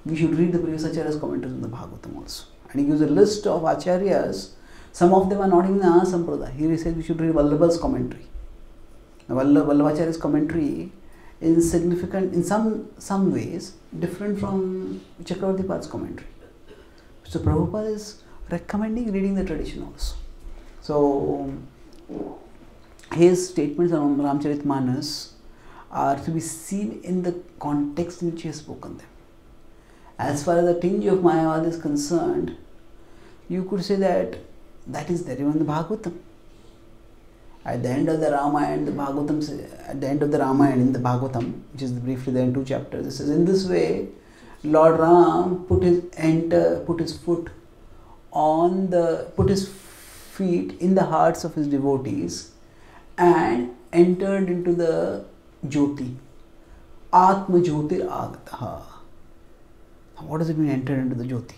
we should read the previous acharyas' commentaries on the Bhagavatam also. And he gives a list of acharyas. Some of them are not even Ana Sampradaya. Here he says we should read Vallabha's commentary. Now, Vallabh, Vallabhacharya's commentary is significant in some some ways different from Chakravarti Pad's commentary. So Prabhupada is recommending reading the tradition also. So his statements on Ramcharitmanas are to be seen in the context in which he has spoken them. As far as the tinge of Mayavad is concerned, you could say that that is there even the Bhagavatam. At the end of the Ramayana, the Bhagavatam, at the end of the Ramayana in the Bhagavatam, which is briefly there in two chapters, it says, in this way, Lord Ram put his enter, put his foot on the, put his feet in the hearts of his devotees and entered into the Jyoti. Atma Jyotir Agataha. What does it mean entered into the Jyoti?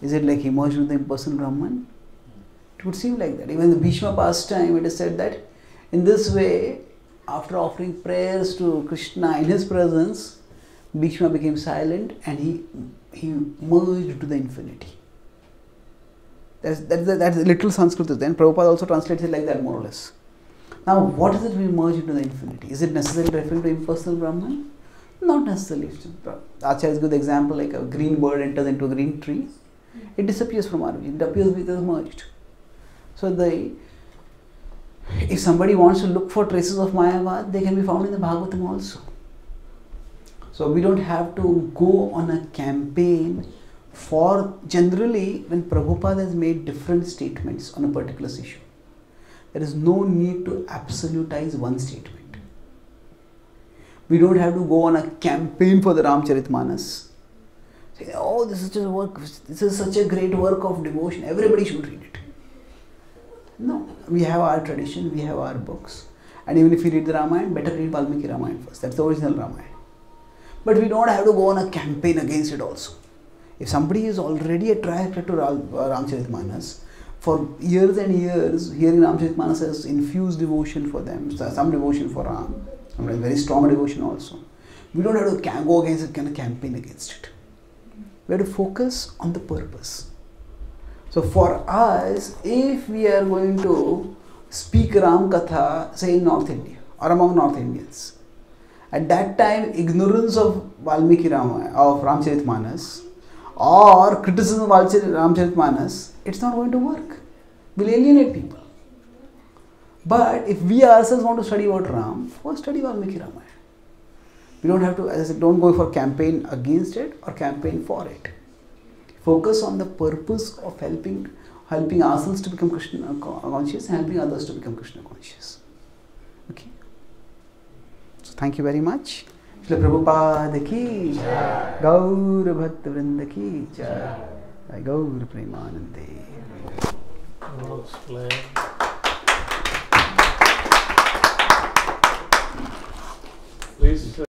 Is it like he merged with the impersonal Brahman? It would seem like that. Even in the Bhishma pastime, it is said that in this way, after offering prayers to Krishna in his presence, Bhishma became silent and he he merged to the infinity. That's that's the, that's the literal Sanskrit. Then Prabhupada also translates it like that more or less. Now, what is it we merge into the infinity? Is it necessarily referring to impersonal Brahman? Not necessarily. Acharyas give the example like a green bird enters into a green tree, it disappears from our view. It appears with us merged. So the if somebody wants to look for traces of Mayavad, they can be found in the Bhagavatam also. So we don't have to go on a campaign for generally when Prabhupada has made different statements on a particular issue. There is no need to absolutize one statement. We don't have to go on a campaign for the Ramcharitmanas. Say, oh, this is just work. This is such a great work of devotion. Everybody should read it. No, we have our tradition, we have our books. And even if you read the Ramayana, better read Valmiki Ramayana first. That's the original Ramayana. But we don't have to go on a campaign against it also. If somebody is already attracted to uh, Ramcharitmanas, for years and years, hearing Ramcharitmanas has infused devotion for them, some devotion for Ram, very strong devotion also. We don't have to go against it, kind of campaign against it. We have to focus on the purpose. So for us, if we are going to speak Ram Katha, say in North India or among North Indians, at that time ignorance of Valmiki Rama, of Ramcharitmanas or criticism of Ramcharitmanas, it's not going to work. Will alienate people. But if we ourselves want to study about Ram, first study Valmiki Ramayana. We don't have to, as I said, don't go for campaign against it or campaign for it. Focus on the purpose of helping helping ourselves to become Krishna uh, uh, conscious and helping others to become Krishna conscious. Okay. So thank you very much. Srila Prabhupada ki. Gaur Bhakta Vrinda ki. Gaur Premanande. Please.